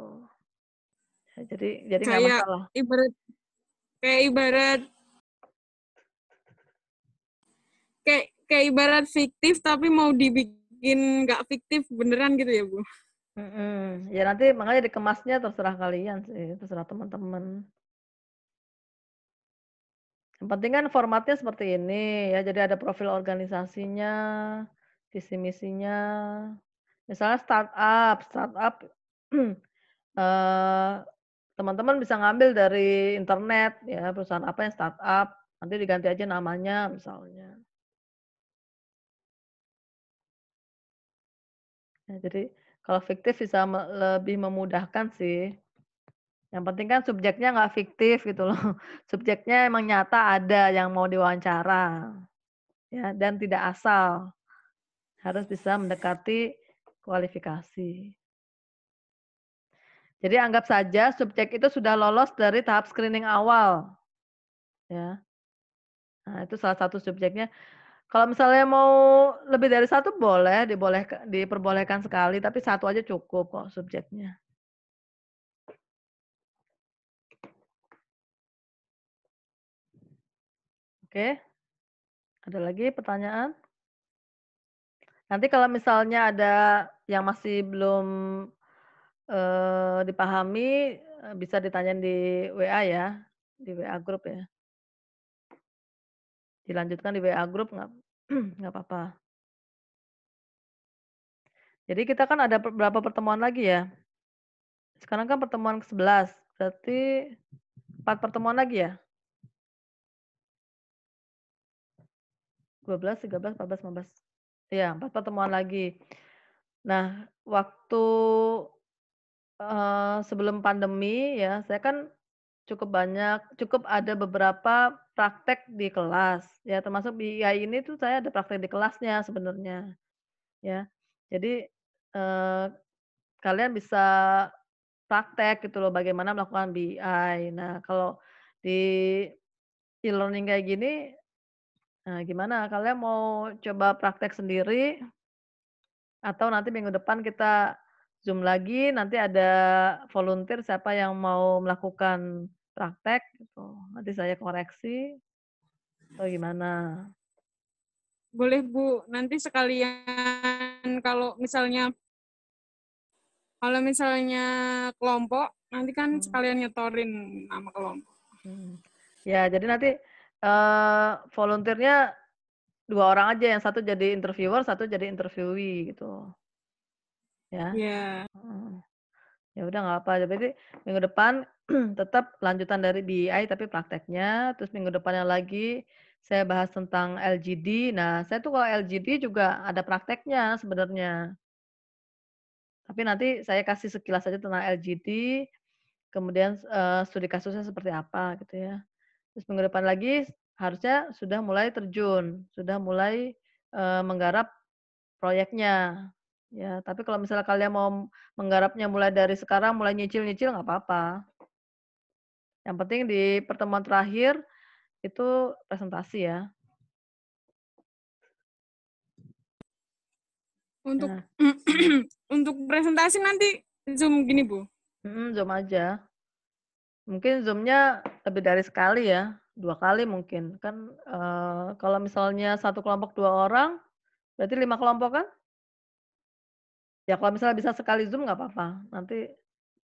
Ya, jadi jadi nggak Kayak masalah. ibarat kayak ibarat kayak kayak ibarat fiktif tapi mau dibikin nggak fiktif beneran gitu ya, Bu? Mhm, ya nanti makanya dikemasnya terserah kalian sih, terserah teman-teman. Yang penting kan formatnya seperti ini ya, jadi ada profil organisasinya, visi misinya. Misalnya startup, startup, eee, teman-teman bisa ngambil dari internet ya, perusahaan apa yang startup, nanti diganti aja namanya misalnya. Ya, jadi kalau fiktif bisa lebih memudahkan sih. Yang penting kan subjeknya nggak fiktif gitu loh. Subjeknya emang nyata ada yang mau diwawancara. Ya, dan tidak asal. Harus bisa mendekati kualifikasi. Jadi anggap saja subjek itu sudah lolos dari tahap screening awal. Ya. Nah, itu salah satu subjeknya. Kalau misalnya mau lebih dari satu boleh, dibolehka diperbolehkan sekali, tapi satu aja cukup kok subjeknya. Oke. Ada lagi pertanyaan? Nanti kalau misalnya ada yang masih belum, eee, dipahami, eee, bisa ditanyain di WA ya, di WA grup ya. Dilanjutkan di WA grup nggak nggak apa-apa. Jadi kita kan ada per berapa pertemuan lagi ya? Sekarang kan pertemuan ke-11, berarti 4 pertemuan lagi ya? 12, 13, 14, 15. Iya, 4 pertemuan lagi. Nah, waktu, eee, sebelum pandemi ya, saya kan cukup banyak cukup ada beberapa praktek di kelas, ya termasuk BI ini tuh saya ada praktek di kelasnya sebenarnya, ya. Jadi, eee, kalian bisa praktek gitu loh bagaimana melakukan BI. Nah, kalau di e-learning kayak gini, eee, gimana? Kalian mau coba praktek sendiri atau nanti minggu depan kita Zoom lagi, nanti ada volunteer siapa yang mau melakukan praktek gitu, nanti saya koreksi atau gimana? Boleh, Bu. Nanti sekalian kalau misalnya kalau misalnya kelompok, nanti kan Hmm. sekalian nyetorin nama kelompok. Mhm. Ya, jadi nanti, eee, volunteer-nya 2 orang aja, yang satu jadi interviewer, satu jadi interviewee gitu. Ya. Iya. Heeh. Ya udah nggak apa, berarti minggu depan tetap lanjutan dari BI tapi prakteknya, terus minggu depannya lagi saya bahas tentang LGD. Nah, saya tuh kalau LGD juga ada prakteknya sebenarnya. Tapi nanti saya kasih sekilas aja tentang LGD, kemudian, eee, studi kasusnya seperti apa gitu ya. Terus minggu depan lagi harusnya sudah mulai terjun, sudah mulai, eee, menggarap proyeknya. Ya, tapi kalau misalnya kalian mau menggarapnya mulai dari sekarang, mulai nyicil-nyicil nggak apa-apa. Yang penting di pertemuan terakhir itu presentasi ya. Untuk Nah. untuk presentasi nanti Zoom gini, Bu? Mhm, Zoom aja. Mungkin Zoom-nya lebih dari sekali ya, 2 kali mungkin. Kan, eee, kalau misalnya satu kelompok 2 orang, berarti 5 kelompok kan? Ya kalau misalnya bisa sekali Zoom nggak apa-apa, nanti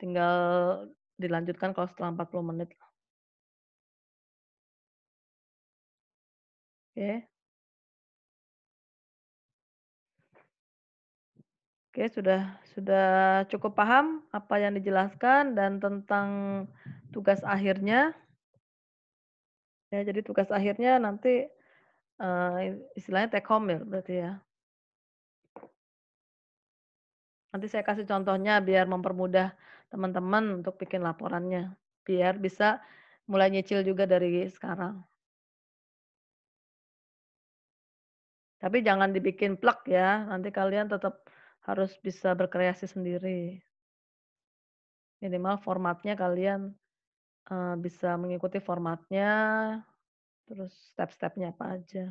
tinggal dilanjutkan kalau setelah 40 menit. Oke. Oke, sudah sudah cukup paham apa yang dijelaskan dan tentang tugas akhirnya. Ya, jadi tugas akhirnya nanti, eee, istilahnya take home ya berarti ya. Nanti saya kasih contohnya biar mempermudah teman-teman untuk bikin laporannya, biar bisa mulai nyicil juga dari sekarang. Tapi jangan dibikin plek ya, nanti kalian tetap harus bisa berkreasi sendiri. Minimal formatnya kalian, eee, bisa mengikuti formatnya, terus step-stepnya apa aja.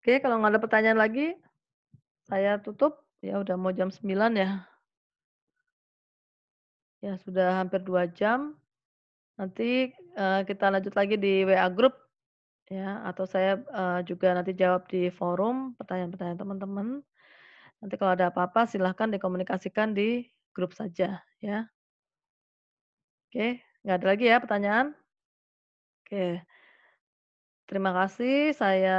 Oke, kalau nggak ada pertanyaan lagi, saya tutup. Ya udah mau jam 9 ya. Ya sudah hampir 2 jam. Nanti, eee, kita lanjut lagi di WA Group ya, atau saya, eee, juga nanti jawab di forum pertanyaan-pertanyaan teman-teman. Nanti kalau ada apa-apa silahkan dikomunikasikan di grup saja ya. Oke, nggak ada lagi ya pertanyaan? Oke. Terima kasih, saya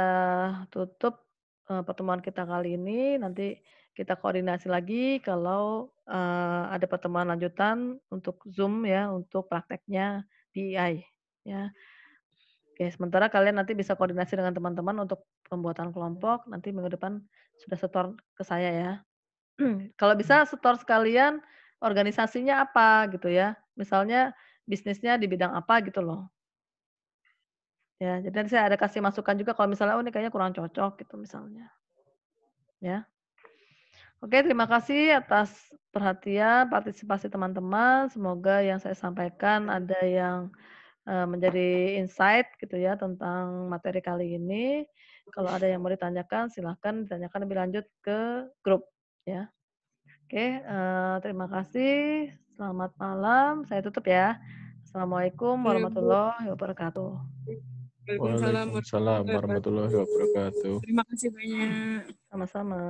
tutup, eee, pertemuan kita kali ini. Nanti kita koordinasi lagi kalau, eee, ada pertemuan lanjutan untuk Zoom ya, untuk prakteknya PEI ya. Oke, sementara kalian nanti bisa koordinasi dengan teman-teman untuk pembuatan kelompok, nanti minggu depan sudah setor ke saya ya. Kalau bisa setor sekalian organisasinya apa gitu ya, misalnya bisnisnya di bidang apa gitu loh. Ya, jadi nanti saya ada kasih masukan juga kalau misalnya, "Oh ini kayaknya kurang cocok," gitu misalnya. Ya. Oke, terima kasih atas perhatian, partisipasi teman-teman. Semoga yang saya sampaikan ada yang, eee, menjadi insight gitu ya tentang materi kali ini. Kalau ada yang mau ditanyakan silahkan ditanyakan lebih lanjut ke grup ya. Oke, eee, terima kasih, selamat malam, saya tutup ya. Assalamualaikum Iya, warahmatullahi wabarakatuh. Waalaikumsalam Waalaikumsalam warahmatullahi wabarakatuh. Terima kasih banyak. Sama-sama.